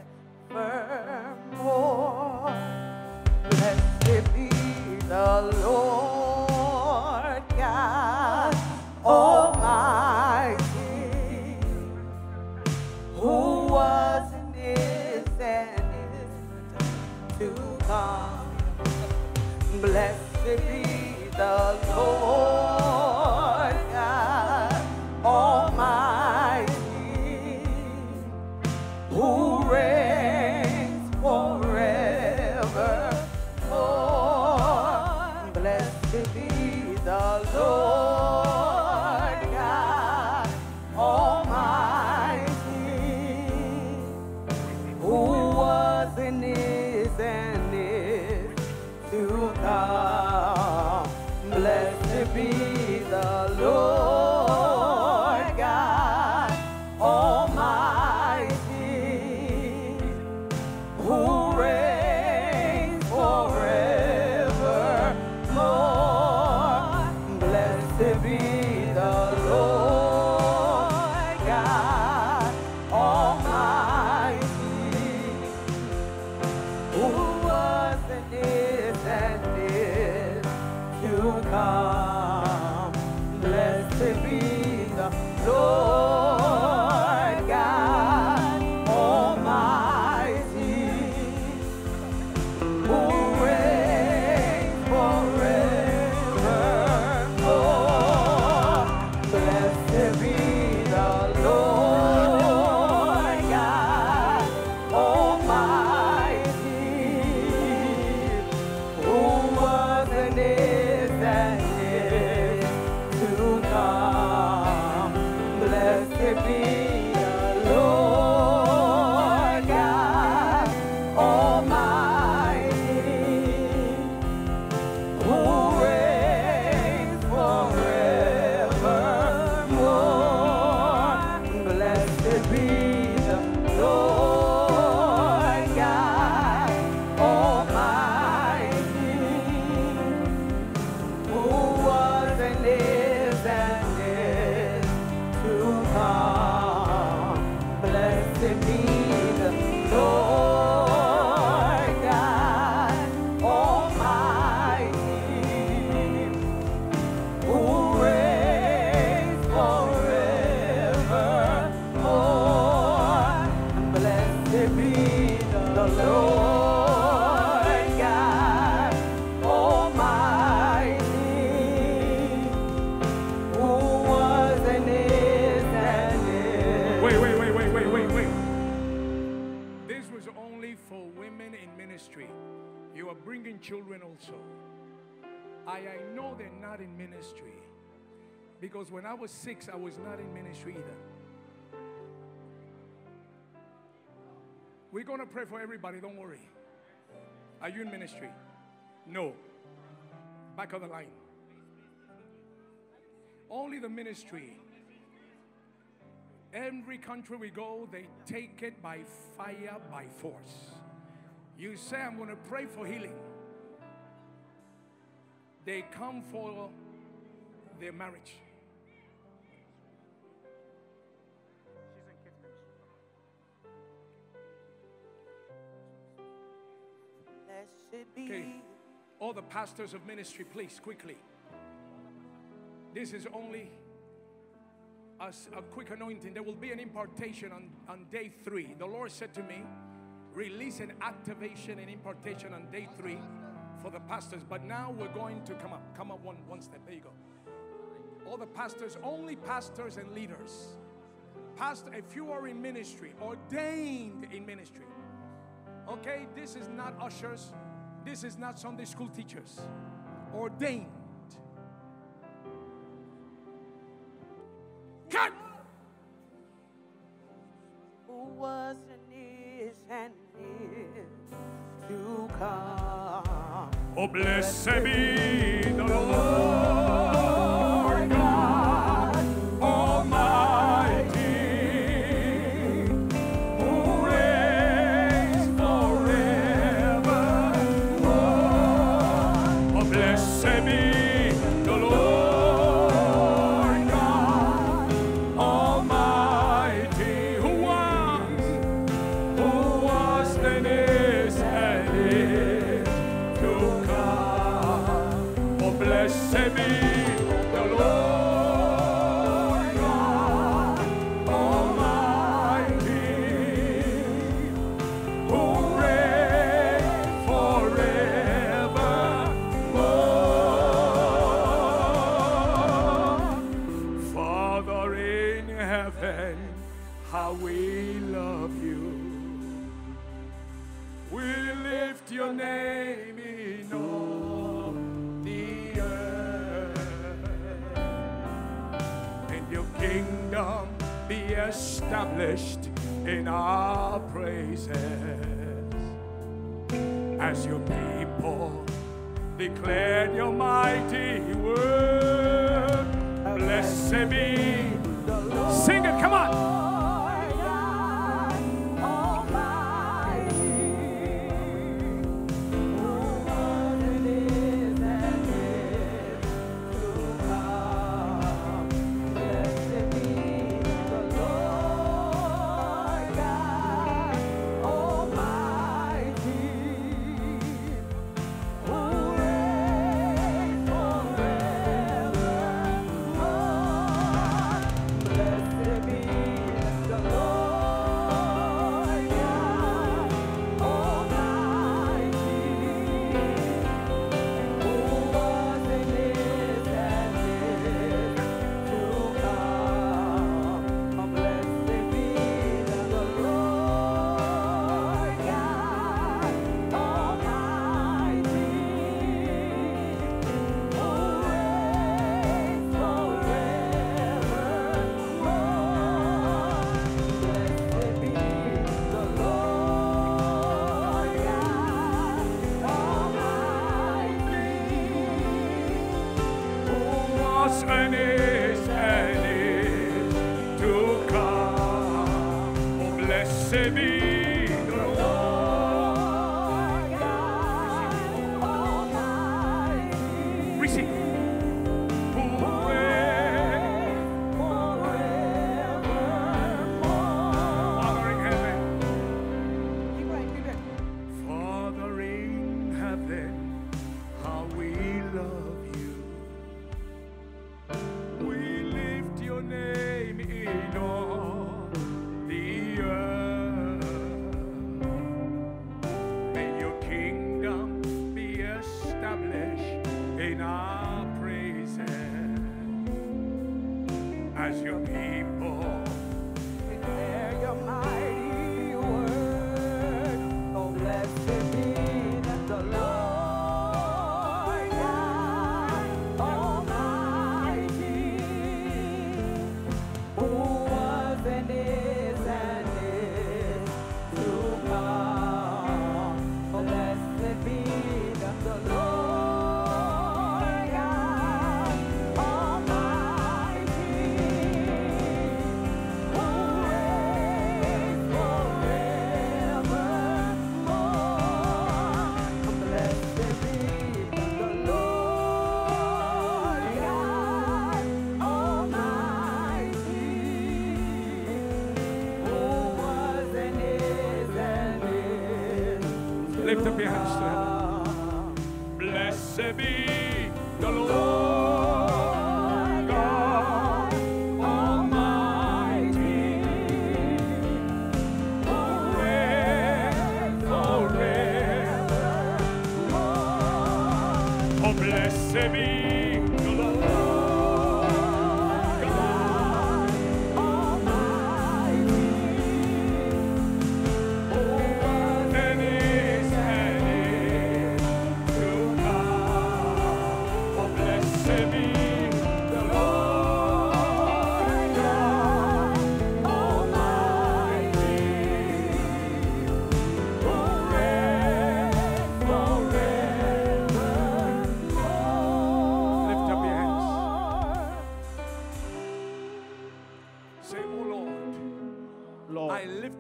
The because when I was six, I was not in ministry either. We're going to pray for everybody, don't worry. Are you in ministry? No. Back of the line. Only the ministry. Every country we go, they take it by fire, by force. You say, I'm going to pray for healing. They come for their marriage. Okay. All the pastors of ministry, please, quickly. This is only a, a quick anointing. There will be an impartation on, on day three. The Lord said to me, release an activation and impartation on day three for the pastors. But now we're going to come up. Come up one, one step. There you go. All the pastors, only pastors and leaders. Pastor, if you are in ministry, ordained in ministry, Okay, this is not ushers. This is not Sunday school teachers. Ordained. Cut! who was and is and is to come. Oh, blessed be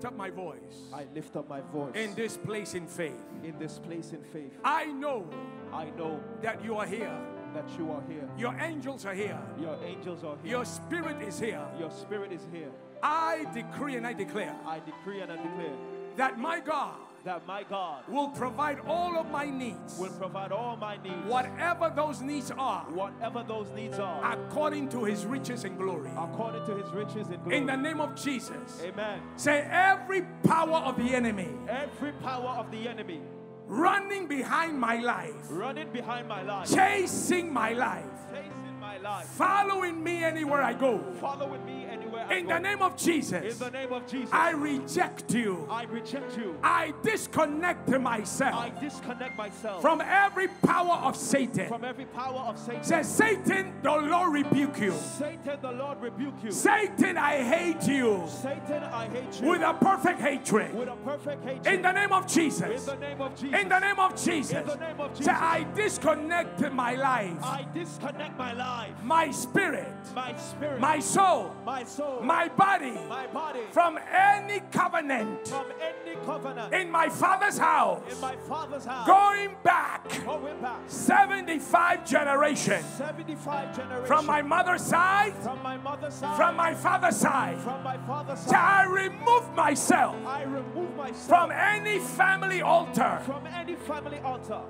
lift up my voice I lift up my voice in this place in faith. in this place in faith. I know I know that you are here. that you are here. Your angels are here. Your angels are here. Your spirit is here. Your spirit is here. I decree and I declare I decree and I declare that my God that my God will provide all of my needs, will provide all my needs, whatever those needs are, whatever those needs are, according to his riches and glory. according to his riches and glory. In the name of Jesus. Amen. Say, every power of the enemy Every power of the enemy running behind my life, running behind my life, chasing my life, chasing my life, following me anywhere I go. following me In the name of Jesus. In the name of Jesus, I reject you. I reject you. I disconnect myself I disconnect myself from every power of Satan. from every power of Satan. Say, Satan, the Lord rebuke you. Satan, the Lord rebuke you. Satan, I hate you Satan, I hate you with a perfect hatred. with a perfect hatred. In the name of Jesus. In Jesus. the name of Jesus. In the name of Jesus. In the name of Say, I disconnect my life, I disconnect my life, my spirit, my spirit, my soul, my soul, my body my body. from any covenant from any covenant. in my father's house. In my father's house. going back Going back. 75 generations. 75 generations. From my mother's side, from my mother's side, from my father's side. from my father's side. I remove myself I remove myself from any family altar. from any family altar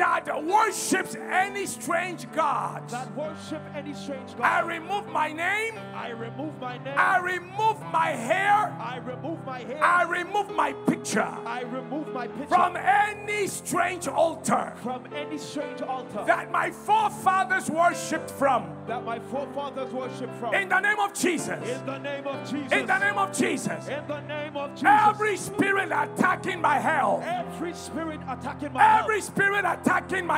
that worships any strange gods. that worship any strange I remove my name. I remove my name. I remove my hair. I remove my hair. I remove my picture I remove my picture from any strange altar from any strange altar that my forefathers worshipped from. that my forefathers worship from. In the name of Jesus. In the name of Jesus. In the name of Jesus. In the name of Jesus. Every spirit attacking my health. Every spirit attacking my health. Every spirit attacking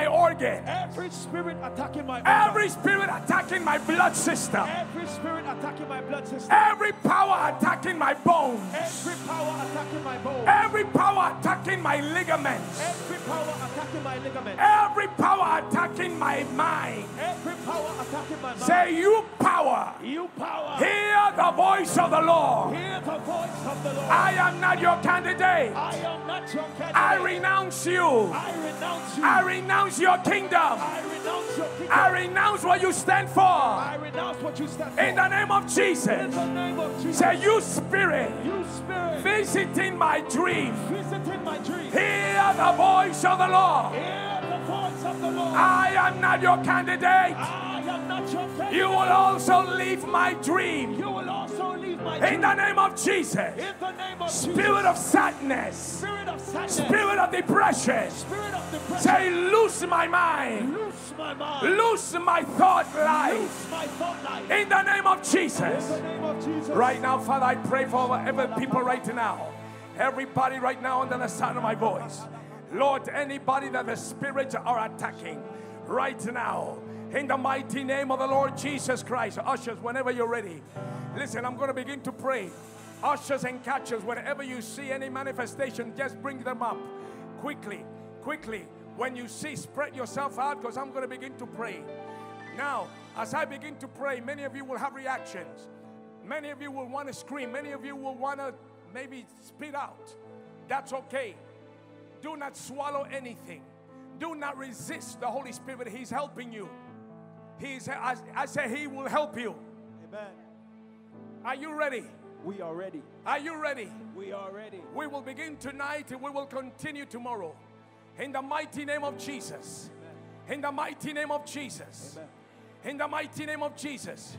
my organ. Every spirit attacking my Every organ. spirit attacking my blood system. Every spirit attacking my blood system. Every power attacking my bones. Every power attacking my bone. Every power attacking my ligaments. Every power attacking my ligament. Every power attacking my mind. Every power attacking my mind. Say, you power, you power. hear the voice of the Lord. Hear the voice of the Lord. I am not your candidate. I am not your candidate. I renounce you. I renounce you. I renounce your kingdom. I renounce your kingdom. I renounce what you stand for. I renounce what you stand for. In the name of In Jesus. the name of Jesus. Say, you spirit, you spirit. visiting my dream. Visiting my dreams. Hear the voice of the Lord. Hear the voice of the Lord. I am not your candidate. I am not your candidate. You will also leave my dream. You will also leave my In the name of Jesus. In the name of Spirit of sadness. Spirit of sadness. Spirit of depression. Spirit of depression. Say, loose my mind. Loose my mind. Loose my thought life. Loose my thought life. In the name of In Jesus. the name of Jesus. Right now, Father, I pray for every people right now. Everybody right now under the sound of my voice. Lord, anybody that the spirits are attacking right now. In the mighty name of the Lord Jesus Christ. Ushers, whenever you're ready. Listen, I'm going to begin to pray. Ushers and catchers, whenever you see any manifestation, just bring them up quickly, quickly. When you see, spread yourself out because I'm going to begin to pray. Now, as I begin to pray, many of you will have reactions. Many of you will want to scream. Many of you will want to maybe spit out. That's okay. Do not swallow anything. Do not resist the Holy Spirit. He's helping you. He's, I, I say, He will help you. Amen. Are you ready? We are ready. Are you ready? We are ready. We will begin tonight and we will continue tomorrow. In the mighty name of Jesus. In the mighty name of Jesus. In the mighty name of Jesus.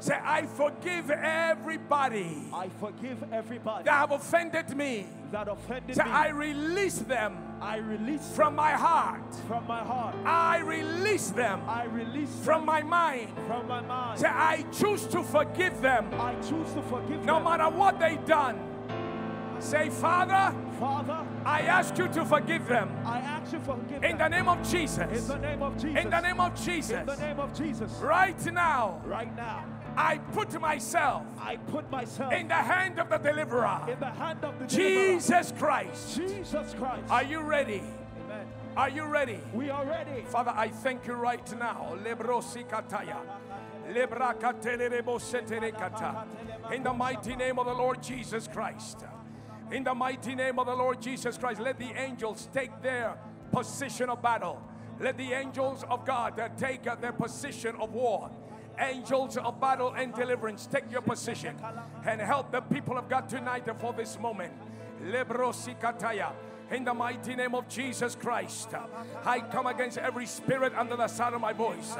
Say, I forgive everybody I forgive everybody that have offended me. that offended Say, me. I release them I release from my heart. from my heart. I release them I release from my mind. from my mind. Say, I choose to forgive them I choose to forgive no them. matter what they've done. Say, Father, Father, I ask you to forgive them I ask you forgive in the name of in Jesus. the name of Jesus. In the name of In the name of Jesus. Right now, Right now, I put myself I put myself in the hand of the deliverer, in the hand of the deliverer, Jesus Christ. Jesus Christ. Are you ready? Amen. Are you ready? We are ready. Father, I thank you right now. Lebrosi kataya. Lebrakatelereboseterekata. In the mighty name of the Lord Jesus Christ. In the mighty name of the Lord Jesus Christ, let the angels take their position of battle. Let the angels of God take their position of war. Angels of battle and deliverance, take your position and help the people of God tonight for this moment. Lebrosi kataya. In the mighty name of Jesus Christ, I come against every spirit under the sound of my voice.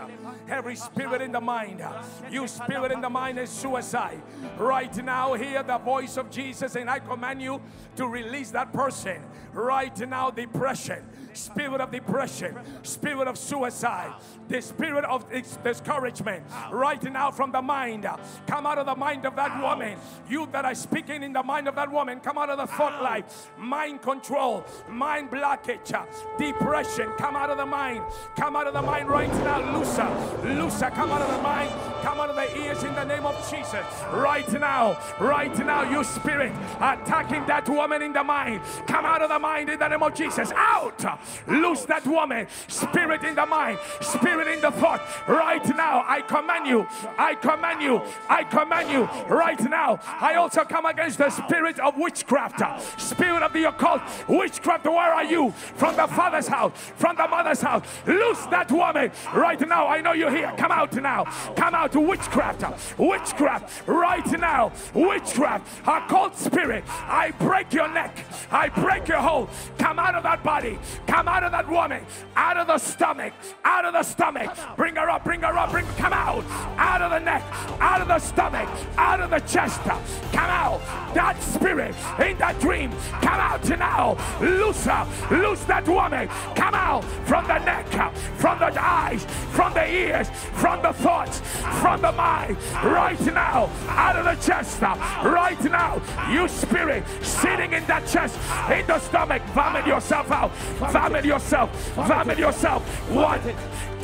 Every spirit in the mind. You spirit in the mind is suicide. Right now, hear the voice of Jesus, and I command you to release that person. Right now, depression, spirit of depression, spirit of suicide, the spirit of discouragement. Right now, from the mind, come out of the mind of that woman. You that are speaking in the mind of that woman, come out of the thought life, mind control, mind blockage, depression. Come out of the mind. Come out of the mind right now. Looser, looser. Come out of the mind. Come out of the ears in the name of Jesus. Right now, right now, you spirit attacking that woman in the mind. Come out of the mind in the name of Jesus. Out. Loose that woman. Spirit in the mind. Spirit in the thought. Right now, I command you. I command you. I command you. Right now, I also come against the spirit of witchcraft. Spirit of the occult. Witchcraft, where are you? From the father's house. From the mother's house. Loose that woman. Right now, I know you're here. Come out now. Come out. Witchcraft. Witchcraft. Right now. Witchcraft. Occult spirit. I break your neck. I break your hold. Come out of that body. Come out of that woman. Out of the stomach. Out of the stomach. Bring her up. Bring her up. Bring. Come out. Out of the neck. Out of the stomach. Out of the chest. Come out. That spirit in that dream. Come out now. Loose her. Loose that woman. Come out from the neck. From the eyes. From the ears. From the thoughts. From the mind. Right now. Out of the chest. Right now. You spirit sitting in that chest. In the stomach. Vomit yourself out. Vomit yourself. Vomit yourself. One,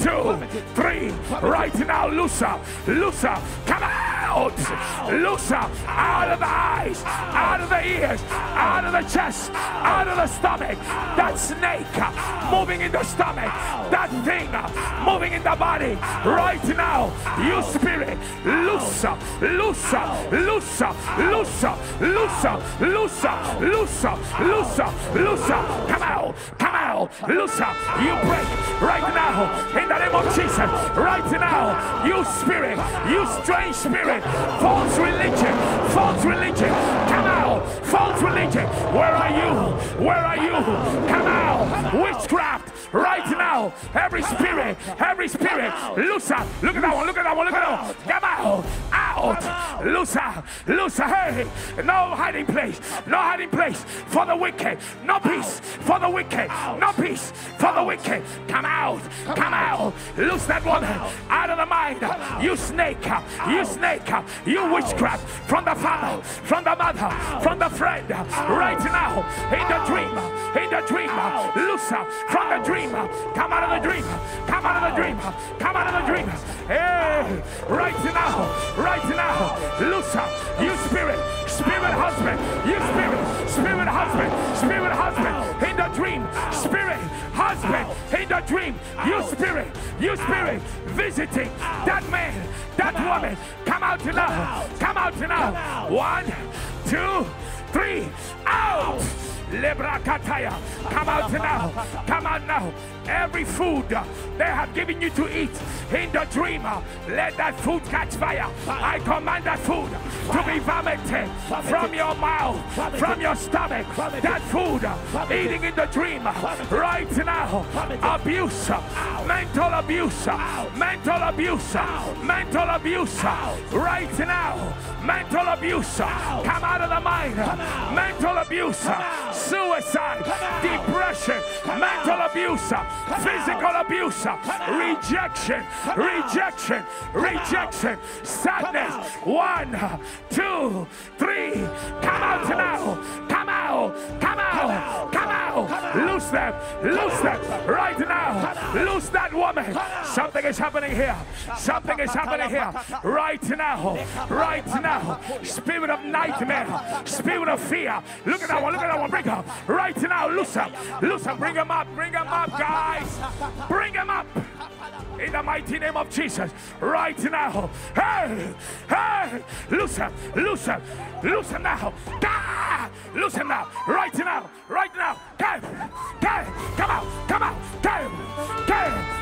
two, three. Right now, Lusa, Lusa, come out, Lusa, out of the eyes, out of the ears, out of the chest, out of the stomach. That snake moving in the stomach, that thing moving in the body. Right now, you spirit, Lusa, Lusa, Lusa, Lusa, Lusa, Lusa, Lusa, Lusa, Lusa, come out, come out, Lusa, you break right now. In the name of Jesus. Right now, you spirit, you strange spirit, false religion, false religion, come false religion. Where are you? Where are you? Come out, witchcraft. Right now, every spirit, every spirit, Lusa, look at that one, look at that one, look at that one. Come out, out, Lusa, Lusa, hey, no hiding place, no hiding place for the wicked, no peace for the wicked, no peace for the wicked. Come out, come out, loose that one. Out of the mind. You snake, you snake, you witchcraft. From the father, from the mother, from the friend, right now, in the dream, in the dream, loose from the dream, come out of the dream, come out of the dream, come out of the dream. Hey, right now, right now, loose you spirit, spirit husband, you spirit, spirit husband, spirit husband, in the dream, spirit husband, in the dream, you spirit, you spirit, visiting that man, that woman, come out now, come out now. One, two, three, out, Lebrakataya. Come out now. Come out now. Every food they have given you to eat in the dream, let that food catch fire. I command that food to be vomited from your mouth, from your stomach. That food eating in the dream right now. Abuse, mental abuse, mental abuse, mental abuse right now. Mental abuse, come out of the mind. Mental abuse, suicide, depression, mental abuse, physical abuse, uh, rejection, rejection, rejection, sadness. One, two, three. Come out now. Come out. Come out. Come out. Loose them. Loose them right now. Loose that woman. Something is happening here. Something is happening here right now. Right now. Spirit of nightmare. Spirit of fear. Look at that one. Look at that one. Bring her right now. Loose her. Loose her. Bring him up. Bring him up, Bring him up. In the mighty name of Jesus, right now. Hey, hey, loose him, loose him, loose him now. Ah, loose now, right now, right now. Come, come, come out, come out, come, come.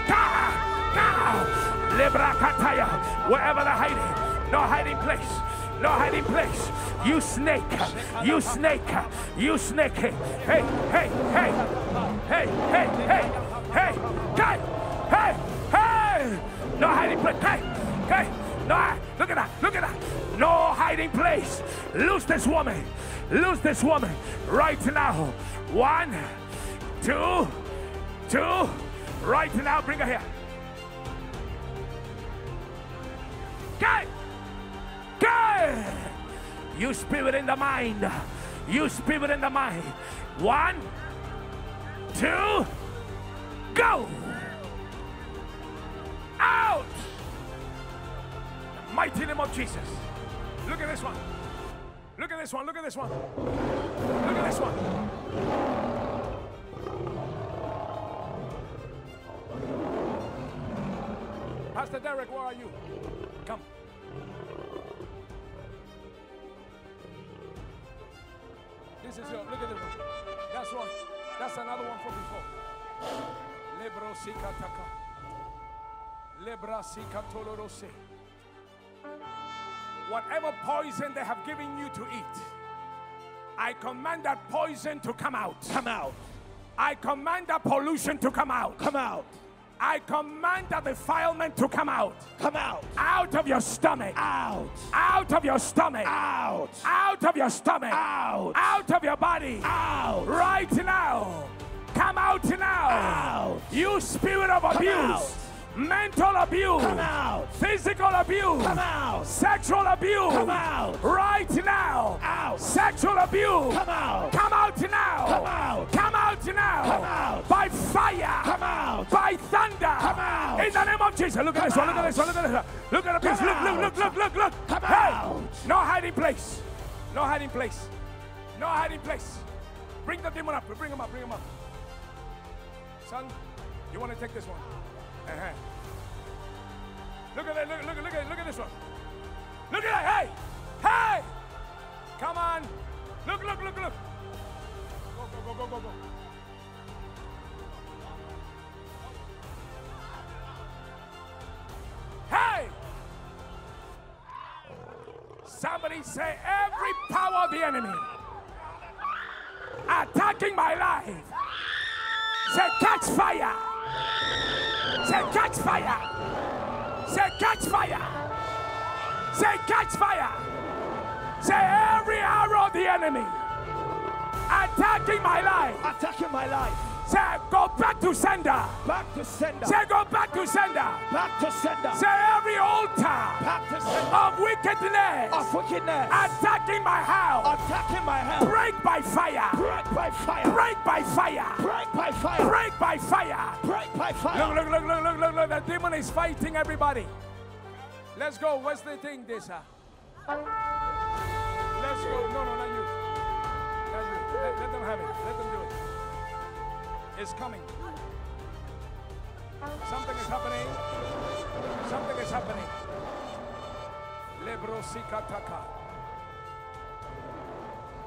Libra Kataya, wherever they're hiding, no hiding place. No hiding place. You snake. You snake. You snake. Hey, hey, hey. Hey, hey, hey. Hey, hey, hey, hey. No hiding place. Hey, hey. No, look at that. Look at that. No hiding place. Lose this woman. Lose this woman right now. One, two, two. Right now, bring her here. Okay. Good. You spirit in the mind. You spirit in the mind. One, two, go. Out. Mighty name of Jesus. Look at this one. Look at this one. Look at this one. Look at this one. Pastor Derek, where are you? This is look at this one. That's one. That's another one from before. Lebro sikataka. Lebra sikatolorose. Whatever poison they have given you to eat, I command that poison to come out. Come out. I command that pollution to come out. Come out. I command the defilement to come out. Come out. Out of your stomach. Out. Out of your stomach. Out. Out of your stomach. Out. Out of your body. Out. Right now. Come out now. Out. You spirit of abuse. out. Mental abuse. Come out. Physical abuse. Come out. Sexual abuse. Come out. Right now. Out. Sexual abuse. Come out. Come out now. Come out. Come out now. Come out. By fire. Come out. By thunder. Come out. In the name of Jesus. Look at this one. Look at this one. Look at this one. Look at this. Come Look, look, look, look, look, look. Come hey. out. No hiding place. No hiding place. No hiding place. Bring the demon up. Bring him up. Bring him up. Son, you want to take this one? Uh-huh. Look at that. Look, look, look at look at this one. Look at that. Hey! Hey! Come on. Look, look, look, look. Go, go, go, go, go, go. Somebody say every power of the enemy attacking my life. Say catch fire. Say catch fire. Say catch fire. Say catch fire. Say every arrow of the enemy attacking my life. Attacking my life. Say go back to sender. Back to sender. Say go back to sender. Back to sender. Say every altar Back to sender. of wickedness Of wickedness. attacking my house. Attacking my health. Break by fire. Break by fire. Break by fire. Break by fire. Break by fire. Break by fire. Look, look, look, look, look, look, look. The demon is fighting everybody. Let's go. What's the thing, this? uh? Let's go. No, no, not you. Not you. Let, let them have it. Let them It's coming. Something is happening. Something is happening. Lebrosikataka.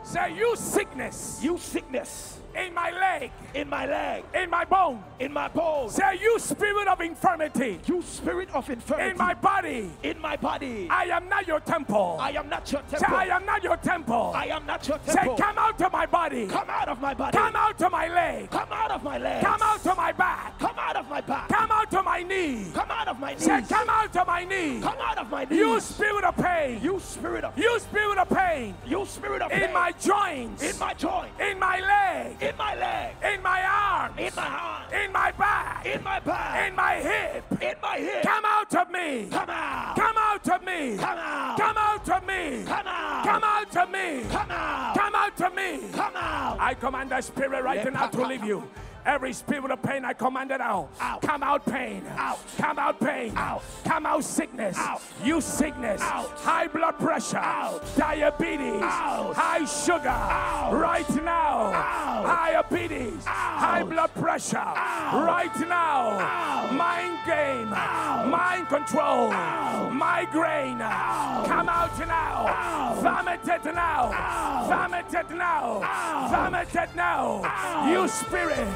Say, you sickness You sickness in my leg, in my leg, in my bone. in my bone. Say, you spirit of infirmity You spirit of infirmity in my body. in my body. I am not your temple. I am not your Say, temple. I am not your temple. I am not your temple. Say, come out of my body. Come out of my body. Come out of my leg. Come out of my leg. Come out of my back. Come out of my back. Come out of my knee. Come out of my knee. Say, come out of my knee. Come out of my knees. You spirit of pain. You spirit of You spirit of pain. you spirit of In pain. my joints. in my joint. In my leg. In my leg. In my arms. In my hand. In my back. In my back. In my hip. in my hip. Come out of me. Come out. Come out of me. Come out. Come out of me. Come out. Come out of me. Come out. Come out of me. Come out. I command the spirit right now to leave you. Every spirit of pain, I command it out. Out. Come out pain. Out. Come out pain. Out. Come out sickness. Out. You sickness. Out. High blood pressure. Out. Diabetes. Out. High sugar. Out. Right now. Out. Diabetes. Out. High blood pressure. Out. Right now. Out. Mind game. Out. Mind control. Out. Migraine. Out. Come out now. Out. Vomit it now. Out. Vomit it now. Out. Vomit it now. Out. You spirit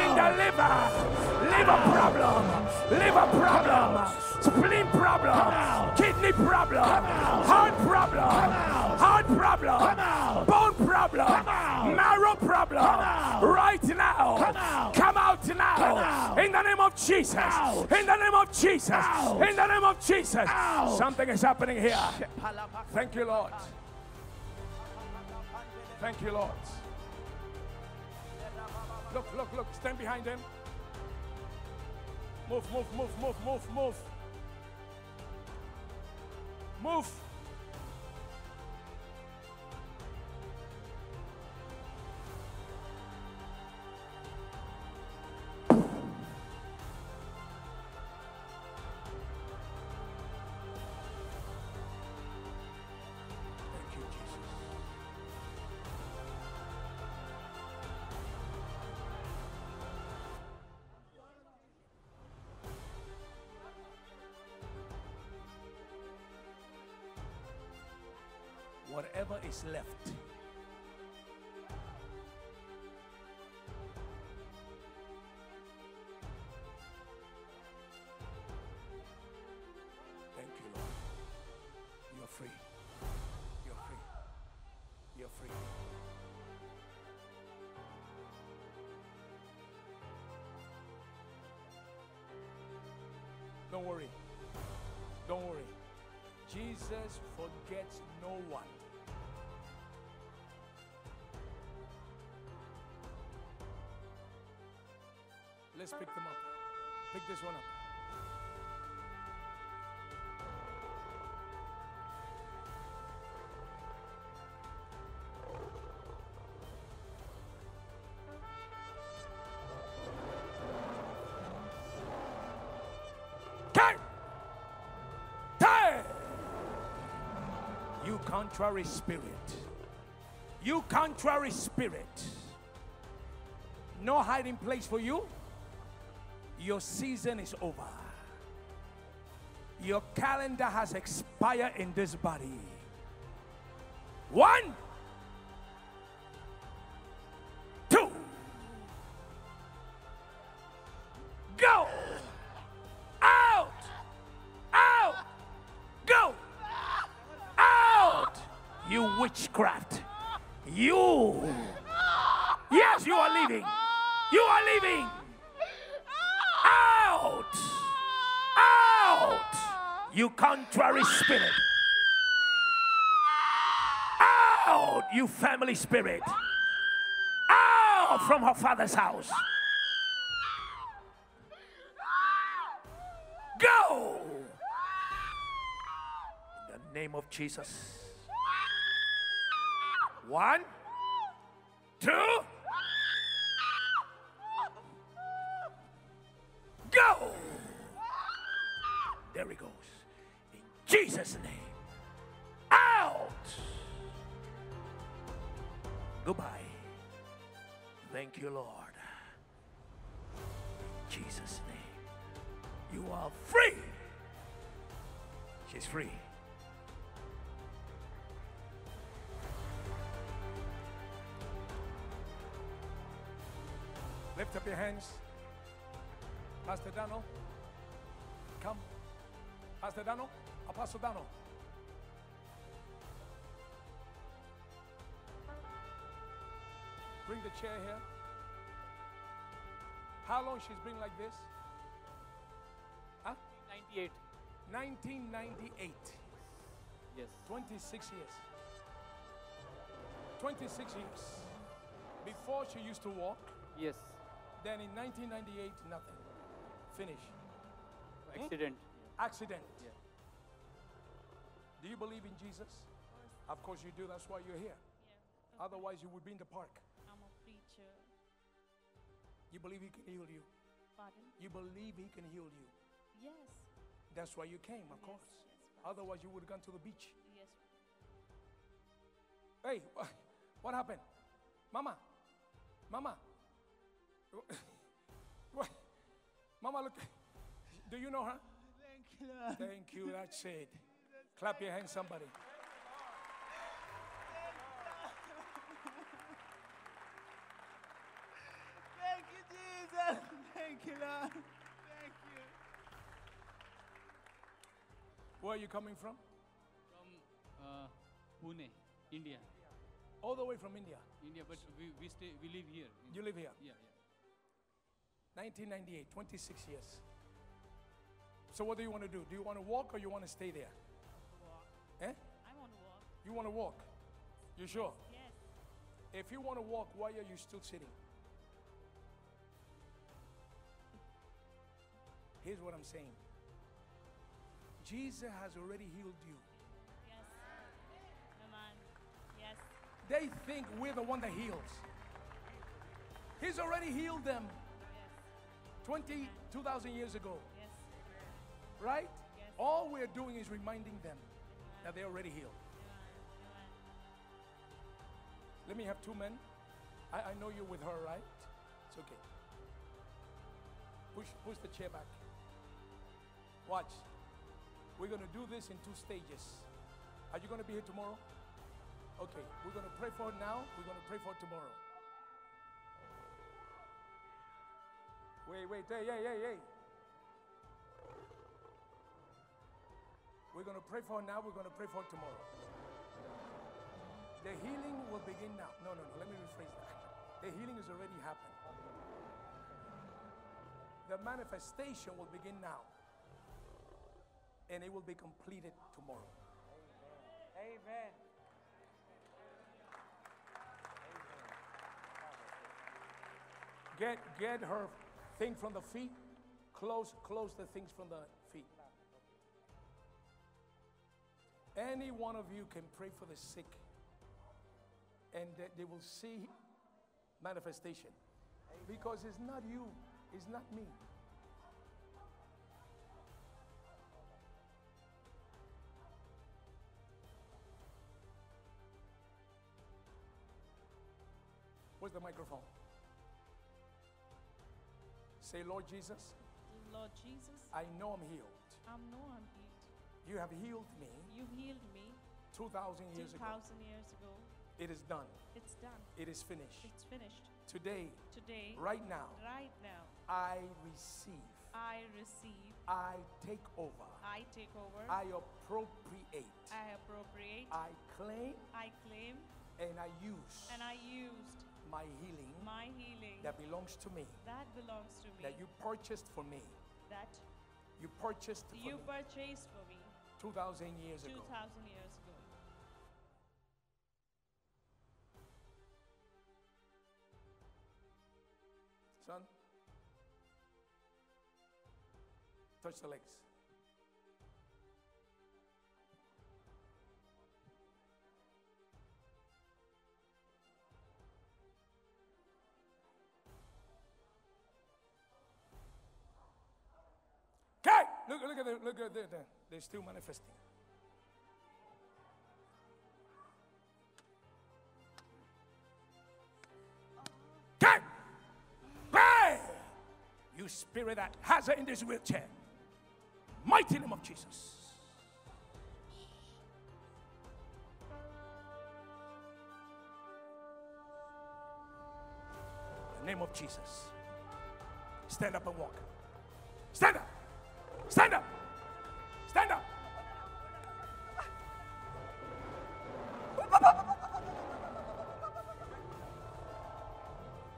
in the liver. Liver problem. Liver problem. Spleen problem. Kidney problem. Heart problem. Heart problem. Bone problem. Marrow problem. Right now. Come out. Now. In the name of Jesus. In the name of Jesus. In the name of Jesus. Something is happening here. Thank you, Lord. Thank you, Lord. Look, look, look. Stand behind him. Move, move, move, move, move, move. Move. Is left. Thank you, Lord. You're free. You're free. You're free. Don't worry. Don't worry. Jesus forgets no one. Pick them up. Pick this one up. Time! Time! You contrary spirit. You contrary spirit. No hiding place for you. Your season is over. Your calendar has expired in this body. One, You family spirit. Out from her father's house. Go! In the name of Jesus. One, Lift up your hands. Pastor Dano, come. Pastor Dano, Apostle Dano. Bring the chair here. How long she's been like this? Huh? 98. 1998. Yes. 26 years. 26 years. Before she used to walk, Yes. Then in 1998, nothing. Finish. Hmm? Accident. Accident. Yeah. Do you believe in Jesus? Of course you do. That's why you're here. Yeah. Otherwise, you would be in the park. I'm a preacher. You believe He can heal you. Pardon? You believe He can heal you. Yes. That's why you came, of course. Yes, yes, Otherwise, you would have gone to the beach. yes. Hey, what happened? Mama, Mama. What? Mama, look. Do you know her? Thank you, Lord. Thank you. That's it. Clap your hands, somebody. Thank you, Jesus. Thank you, Lord. Thank you. Where are you coming from? From uh, Pune, India. All the way from India. India, but we, we stay, we live here. You live here. Yeah, yeah. 1998, 26 years. So what do you want to do? Do you want to walk or you want to stay there? Eh? I want to walk. You want to walk? You sure? Yes. If you want to walk, why are you still sitting? Here's what I'm saying. Jesus has already healed you. Yes. Amen. Yes. They think we're the one that heals. He's already healed them. 20, 2,000 years ago, Yes. right? Yes. All we're doing is reminding them that they're already healed. Let me have two men. I, I know you're with her, right? It's okay. Push, push the chair back. Watch. We're going to do this in two stages. Are you going to be here tomorrow? Okay. We're going to pray for it now. We're going to pray for it tomorrow. Wait, wait, hey, hey, hey, hey. We're going to pray for now. We're going to pray for tomorrow. The healing will begin now. No, no, no. Let me rephrase that. The healing has already happened. The manifestation will begin now. And it will be completed tomorrow. Amen. Get get her thing from the feet. Close close the things from the feet. Any one of you can pray for the sick, and they will see manifestation. Because it's not you, it's not me. Where's the microphone? Say, Lord Jesus, Lord Jesus, I know I'm healed. I know I'm healed. You have healed me You healed me 2,000 years 2,000 ago. years ago. It is done. It's done. It is finished. It's finished. Today, Today, right now, right now, I receive, I receive, I take over, I take over, I appropriate, I appropriate, I claim, I claim, and I use and I used my healing my healing that belongs to me, that belongs to me, that you purchased for me. that You purchased for you me purchased for me 2,000 years 2,000 ago. years ago. Son, touch the legs. Look, look at them, look at them. They're still manifesting. Okay. Pray! You spirit that has her in this wheelchair. Mighty name of Jesus. The name of Jesus. Stand up and walk. Stand up. Stand up. Stand up.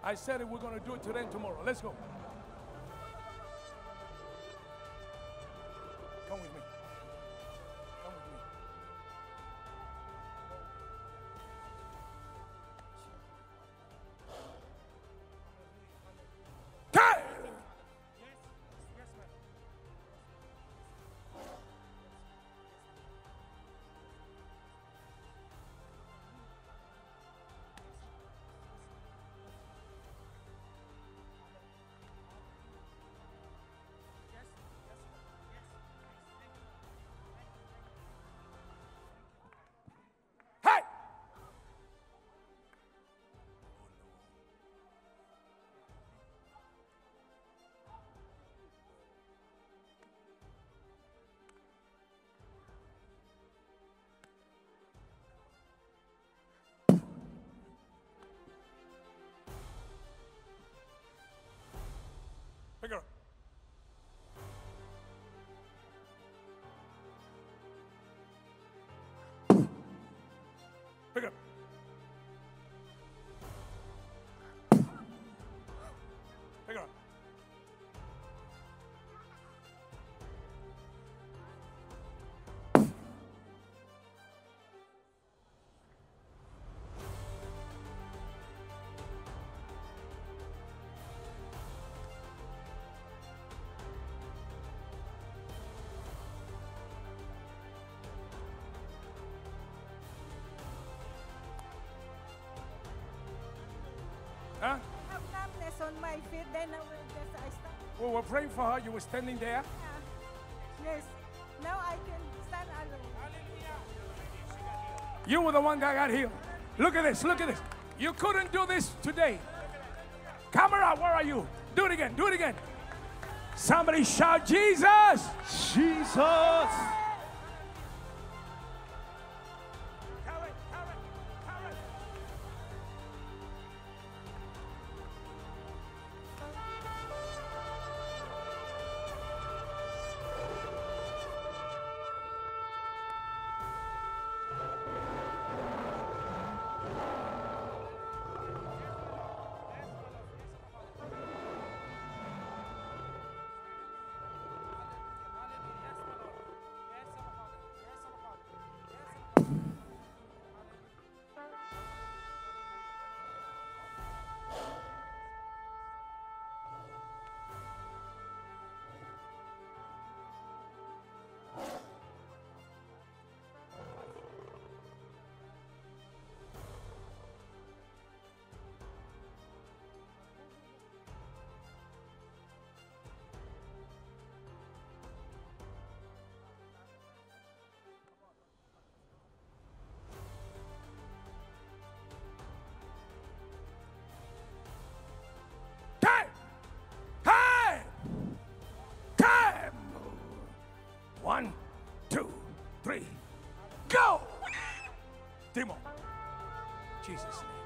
I said it, we're going to do it today and tomorrow. Let's go. Huh? have numbness on my feet, then I will just I stop. We were praying for her. You were standing there. Yeah. Yes. Now I can stand alone. You were the one that got healed. Look at this. Look at this. You couldn't do this today. Camera, where are you? Do it again. Do it again. Somebody shout, Jesus! Jesus. Jesus' name.